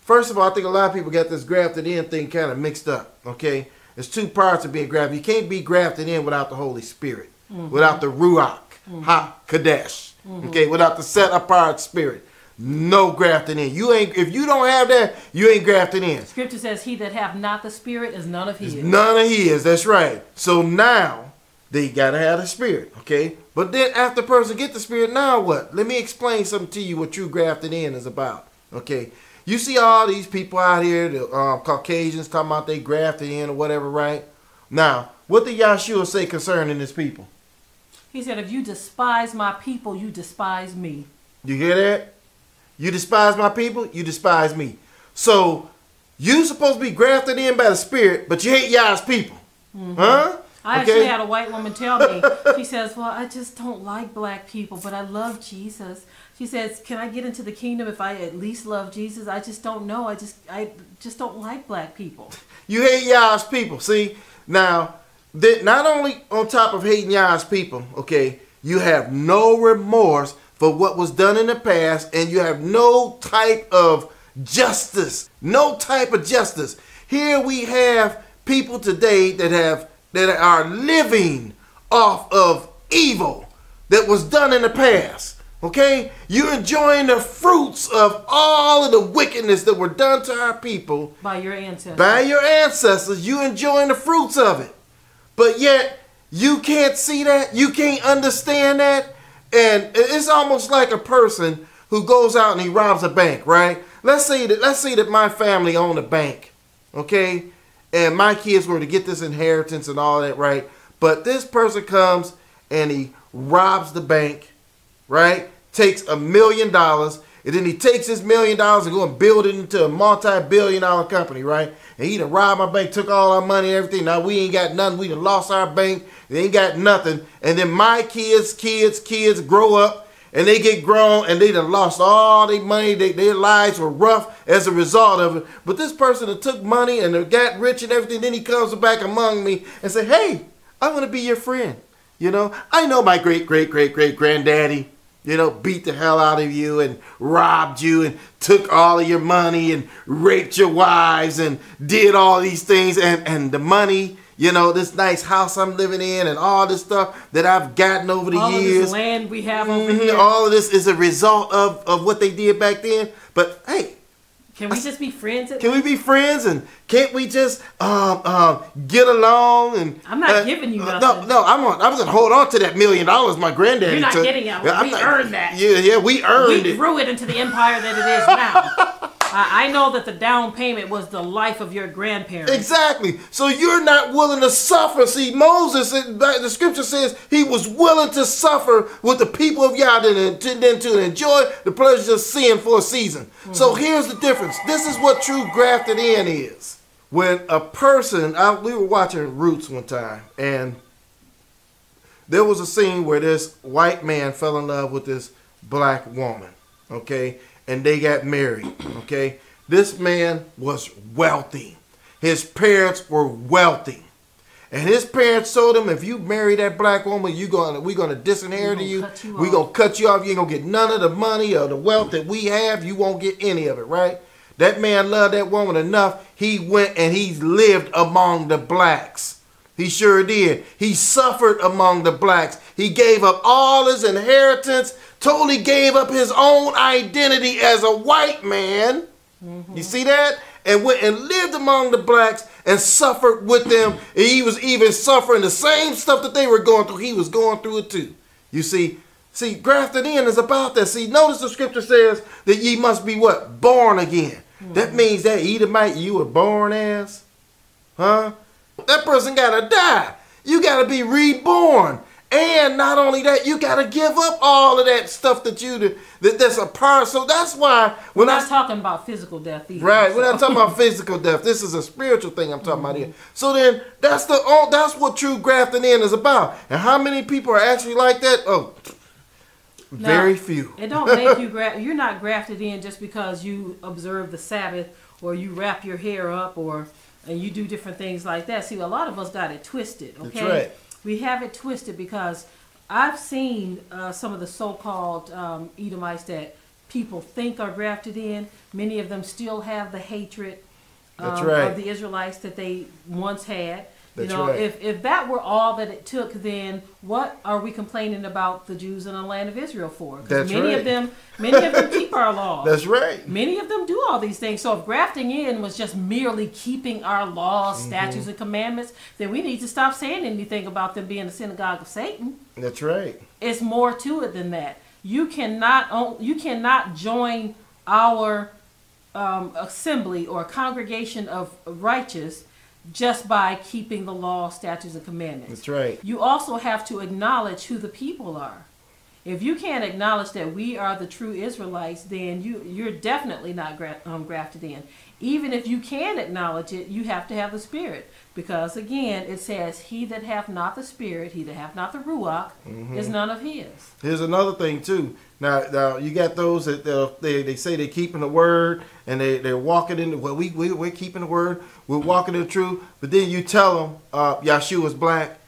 First of all, I think a lot of people got this grafted in thing kind of mixed up, okay? There's two parts of being grafted. You can't be grafted in without the Holy Spirit, mm-hmm. without the Ruach, mm-hmm. Ha Kodesh, mm-hmm. okay? Without the set apart spirit. No grafting in. You ain't if you don't have that, you ain't grafted in. Scripture says, He that have not the Spirit is none of his. None of his. That's right. So now they gotta have the spirit, okay? But then after person get the spirit, now what? Let me explain something to you what true grafted in is about, okay? You see all these people out here, the um, Caucasians talking about they grafted in or whatever, right? Now, what did Yahshua say concerning his people? He said, If you despise my people, you despise me. You hear that? You despise my people, you despise me. So you supposed to be grafted in by the spirit, but you hate Yah's people, mm-hmm. huh? I actually had a white woman tell me, she says, Well, I just don't like black people, but I love Jesus. She says, Can I get into the kingdom if I at least love Jesus? I just don't know. I just I just don't like black people. You hate Yah's people. See, now, that not only on top of hating Yah's people, okay, you have no remorse for what was done in the past, and you have no type of justice. No type of justice. Here we have people today that have that are living off of evil that was done in the past. Okay? You're enjoying the fruits of all of the wickedness that were done to our people by your ancestors. by your ancestors. You enjoying the fruits of it. But yet, you can't see that. You can't understand that. And it's almost like a person who goes out and he robs a bank, right? Let's say that let's say that my family owned a bank, okay? And my kids were to get this inheritance and all that, right? But this person comes and he robs the bank, right? Takes a million dollars, and then he takes his million dollars and go and build it into a multi-billion dollar company, right? And he done robbed my bank, took all our money and everything. Now we ain't got nothing. We done lost our bank. They ain't got nothing. And then my kids, kids, kids grow up and they get grown and they done lost all their money. They, their lives were rough as a result of it. But this person that took money and got rich and everything, then he comes back among me and say, hey, I want to be your friend. You know, I know my great, great, great, great granddaddy, you know, beat the hell out of you and robbed you and took all of your money and raped your wives and did all these things. And, and the money, you know, this nice house I'm living in and all this stuff that I've gotten over the all years. Land we have over Mhm, here. All of this is a result of, of what they did back then. But hey, Can we just be friends? At can we be friends and can't we just um, um, get along? And I'm not giving you uh, nothing. No, no, I'm on, I'm gonna hold on to that million dollars my granddaddy You're not took. getting it. I'm We earned that. Yeah, yeah, we earned we it. grew it into the empire that it is now. I I know that the down payment was the life of your grandparents. Exactly. So you're not willing to suffer. See, Moses, the scripture says he was willing to suffer with the people of Yah and to, then to enjoy the pleasures of sin for a season. So mm-hmm. here's the difference. This is what true grafted in is. When a person, I, we were watching Roots one time, and there was a scene where this white man fell in love with this black woman, okay? And they got married, okay? This man was wealthy. His parents were wealthy. And his parents told him, if you marry that black woman, you gonna we're gonna disinherit We you. gonna you we off." gonna cut you off. You ain't gonna get none of the money or the wealth that we have. You won't get any of it, right? That man loved that woman enough. He went and he lived among the blacks. He sure did. He suffered among the blacks. He gave up all his inheritance, totally gave up his own identity as a white man. Mm-hmm. You see that? And went and lived among the blacks and suffered with them. And he was even suffering the same stuff that they were going through. He was going through it too. You see, see, grafted in is about that. See, notice the scripture says that ye must be what? Born again. That mm-hmm. means that Edomite you were born as. Huh? That person gotta die. You gotta be reborn. And not only that, you gotta give up all of that stuff that you do- that that's a part. So that's why when We're I not talking about physical death either. Right, we're not talking about physical death. This is a spiritual thing I'm talking about here. So then, that's the oh, that's what true grafting in is about. And how many people are actually like that? Oh, Now, very few. It don't make you gra- you're not grafted in just because you observe the Sabbath or you wrap your hair up or and you do different things like that. See, a lot of us got it twisted. That's Okay, right. we have it twisted because I've seen uh, some of the so-called um, Edomites that people think are grafted in. Many of them still have the hatred um, right. of the Israelites that they once had. That's you know, right. if if that were all that it took, then what are we complaining about the Jews in the land of Israel for? Because many right. of them, many of them keep our laws. That's right. Many of them do all these things. So if grafting in was just merely keeping our laws, Mm-hmm. statutes, and commandments, then we need to stop saying anything about them being the synagogue of Satan. That's right. It's more to it than that. You cannot own, you cannot join our um, assembly or congregation of righteous just by keeping the law, statutes, and commandments. That's right. You also have to acknowledge who the people are. If you can't acknowledge that we are the true Israelites, then you you're definitely not gra- um, grafted in. Even if you can acknowledge it, you have to have the Spirit, because again, it says, "He that hath not the Spirit, he that hath not the Ruach, is none of his." Here's another thing too. Now, now you got those that they'll- they they say they're keeping the word and they they're walking in. The, well, we we we're keeping the word. We're walking in the truth. But then you tell them uh, Yahshua's black.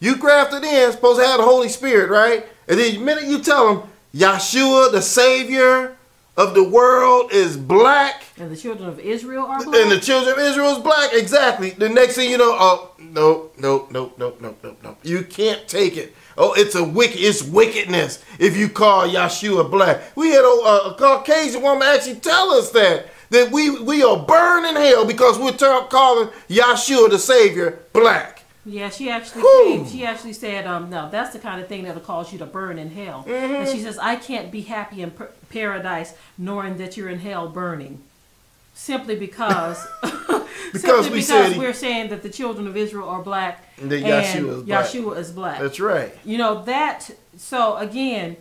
You grafted in, supposed to have the Holy Spirit, right? And then the minute you tell them Yahshua, the Savior, of the world is black And the children of Israel are black. and the children of Israel is black. Exactly. The next thing you know, oh no, no, no, no, no, no, no. You can't take it. Oh, it's a wicked. It's wickedness if you call Yeshua black. We had a, a Caucasian woman actually tell us that that we we are burned in hell because we're calling Yeshua the Savior black. Yeah, she actually came, she actually said, um, no, that's the kind of thing that'll cause you to burn in hell. Mm-hmm. And she says, I can't be happy and paradise knowing that you're in hell burning. Simply because, Because simply we because he- we're saying that the children of Israel are black And that Yeshua is black. Is black. That's right. You know that. So again,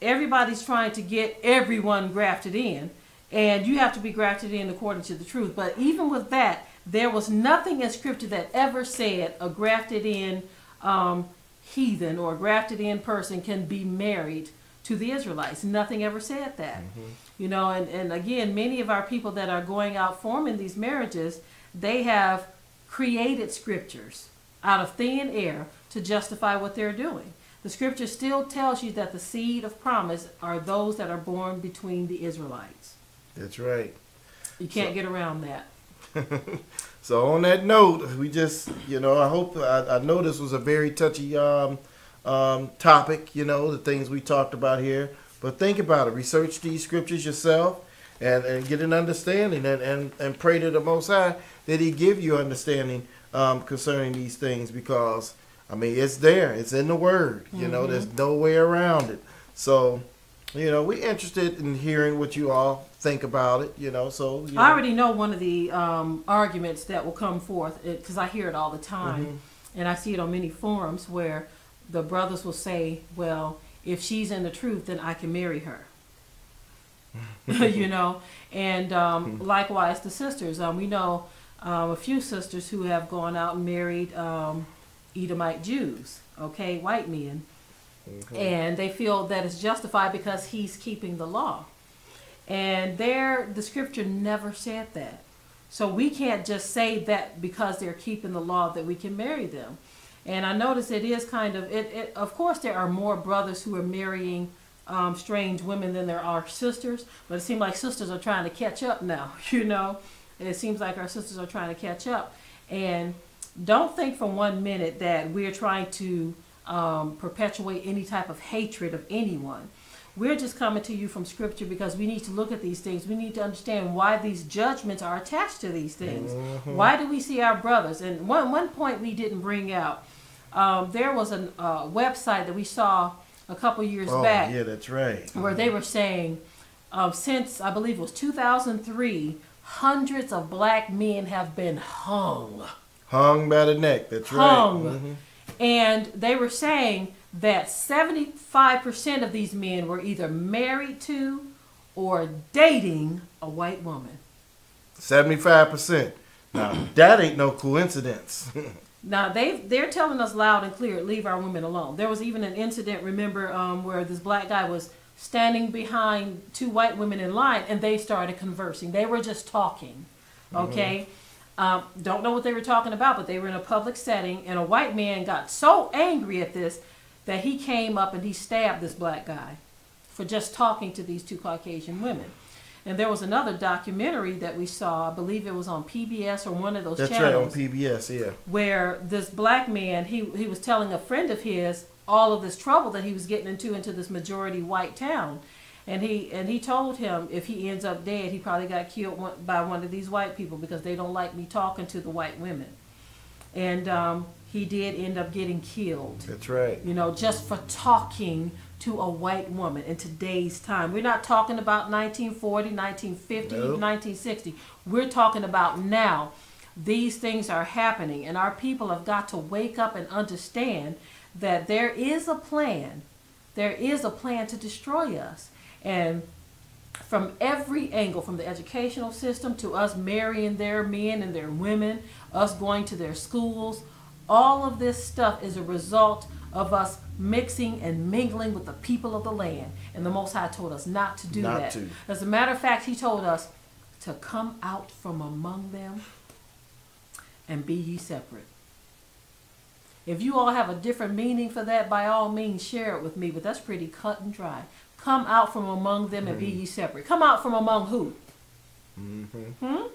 everybody's trying to get everyone grafted in, and you have to be grafted in according to the truth. But even with that, there was nothing in Scripture that ever said a grafted in um, heathen or a grafted in person can be married to the Israelites. Nothing ever said that. You know, and, and again, many of our people that are going out forming these marriages, they have created scriptures out of thin air to justify what they're doing. The scripture still tells you that the seed of promise are those that are born between the Israelites. That's right. You can't get around that. So on that note, we just, you know, I hope I, I know this was a very touchy um, um, topic. You know, the things we talked about here. But think about it. Research these scriptures yourself, and, and get an understanding, and, and and pray to the Most High that He give you understanding um, concerning these things. Because I mean, it's there. It's in the Word. You know, there's no way around it. So, you know, we're interested in hearing what you all think about it. You know, so you know. I already know one of the um, arguments that will come forth because I hear it all the time, Mm-hmm. and I see it on many forums where the brothers will say, "Well, if she's in the truth, then I can marry her." you know, and um, Hmm. likewise the sisters. Um, we know um, a few sisters who have gone out and married um, Edomite Jews, okay, white men, Mm-hmm. and they feel that it's justified because he's keeping the law. And there, the scripture never said that. So we can't just say that because they're keeping the law that we can marry them. And I notice it is kind of it. it of course, there are more brothers who are marrying um, strange women than there are sisters. But it seems like sisters are trying to catch up now. You know, it seems like our sisters are trying to catch up. And don't think for one minute that we're trying to um, perpetuate any type of hatred of anyone. We're just coming to you from scripture because we need to look at these things. We need to understand why these judgments are attached to these things. Why do we see our brothers? And one, one point we didn't bring out um, there was a uh, website that we saw a couple years Oh, back yeah, that's right. where they were saying um, since I believe it was 2003, hundreds of black men have been hung. Hung by the neck. That's Hung. right. Mhm. And they were saying that 75% of these men were either married to or dating a white woman. Seventy-five percent. Now that ain't no coincidence. Now they they're telling us loud and clear, leave our women alone. There was even an incident, remember, um, where this black guy was standing behind two white women in line, and they started conversing. They were just talking, okay. Um, don't know what they were talking about, but they were in a public setting, and a white man got so angry at this that he came up and he stabbed this black guy for just talking to these two Caucasian women. And there was another documentary that we saw, I believe it was on PBS or one of those That's right channels on PBS. Yeah. where this black man he he was telling a friend of his all of this trouble that he was getting into into this majority white town and he and he told him if he ends up dead he probably got killed one, by one of these white people because they don't like me talking to the white women and um, he did end up getting killed That's right. you know, just for talking to a white woman in today's time. We're not talking about 1940, 1950, Nope. 1960. We're talking about now. These things are happening, and our people have got to wake up and understand that there is a plan. There is a plan to destroy us. And from every angle, from the educational system to us marrying their men and their women, us going to their schools, all of this stuff is a result of us mixing and mingling with the people of the land. And the Most High told us not to do Not that. to. As a matter of fact, He told us to come out from among them and be ye separate. If you all have a different meaning for that, by all means share it with me, but that's pretty cut and dry. Come out from among them and be ye separate. Come out from among who? Mm-hmm. Hmm?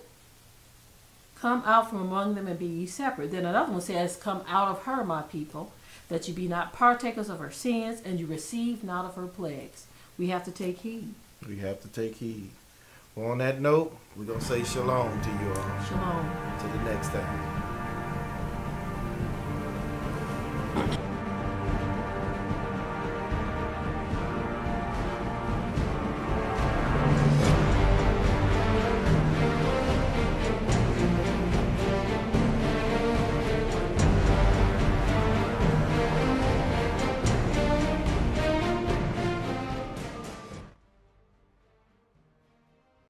Come out from among them and be ye separate. Then another one says, Come out of her, my people, that you be not partakers of her sins, and you receive not of her plagues. We have to take heed. We have to take heed. Well, on that note, we're going to say shalom to you all. Shalom. To the next time.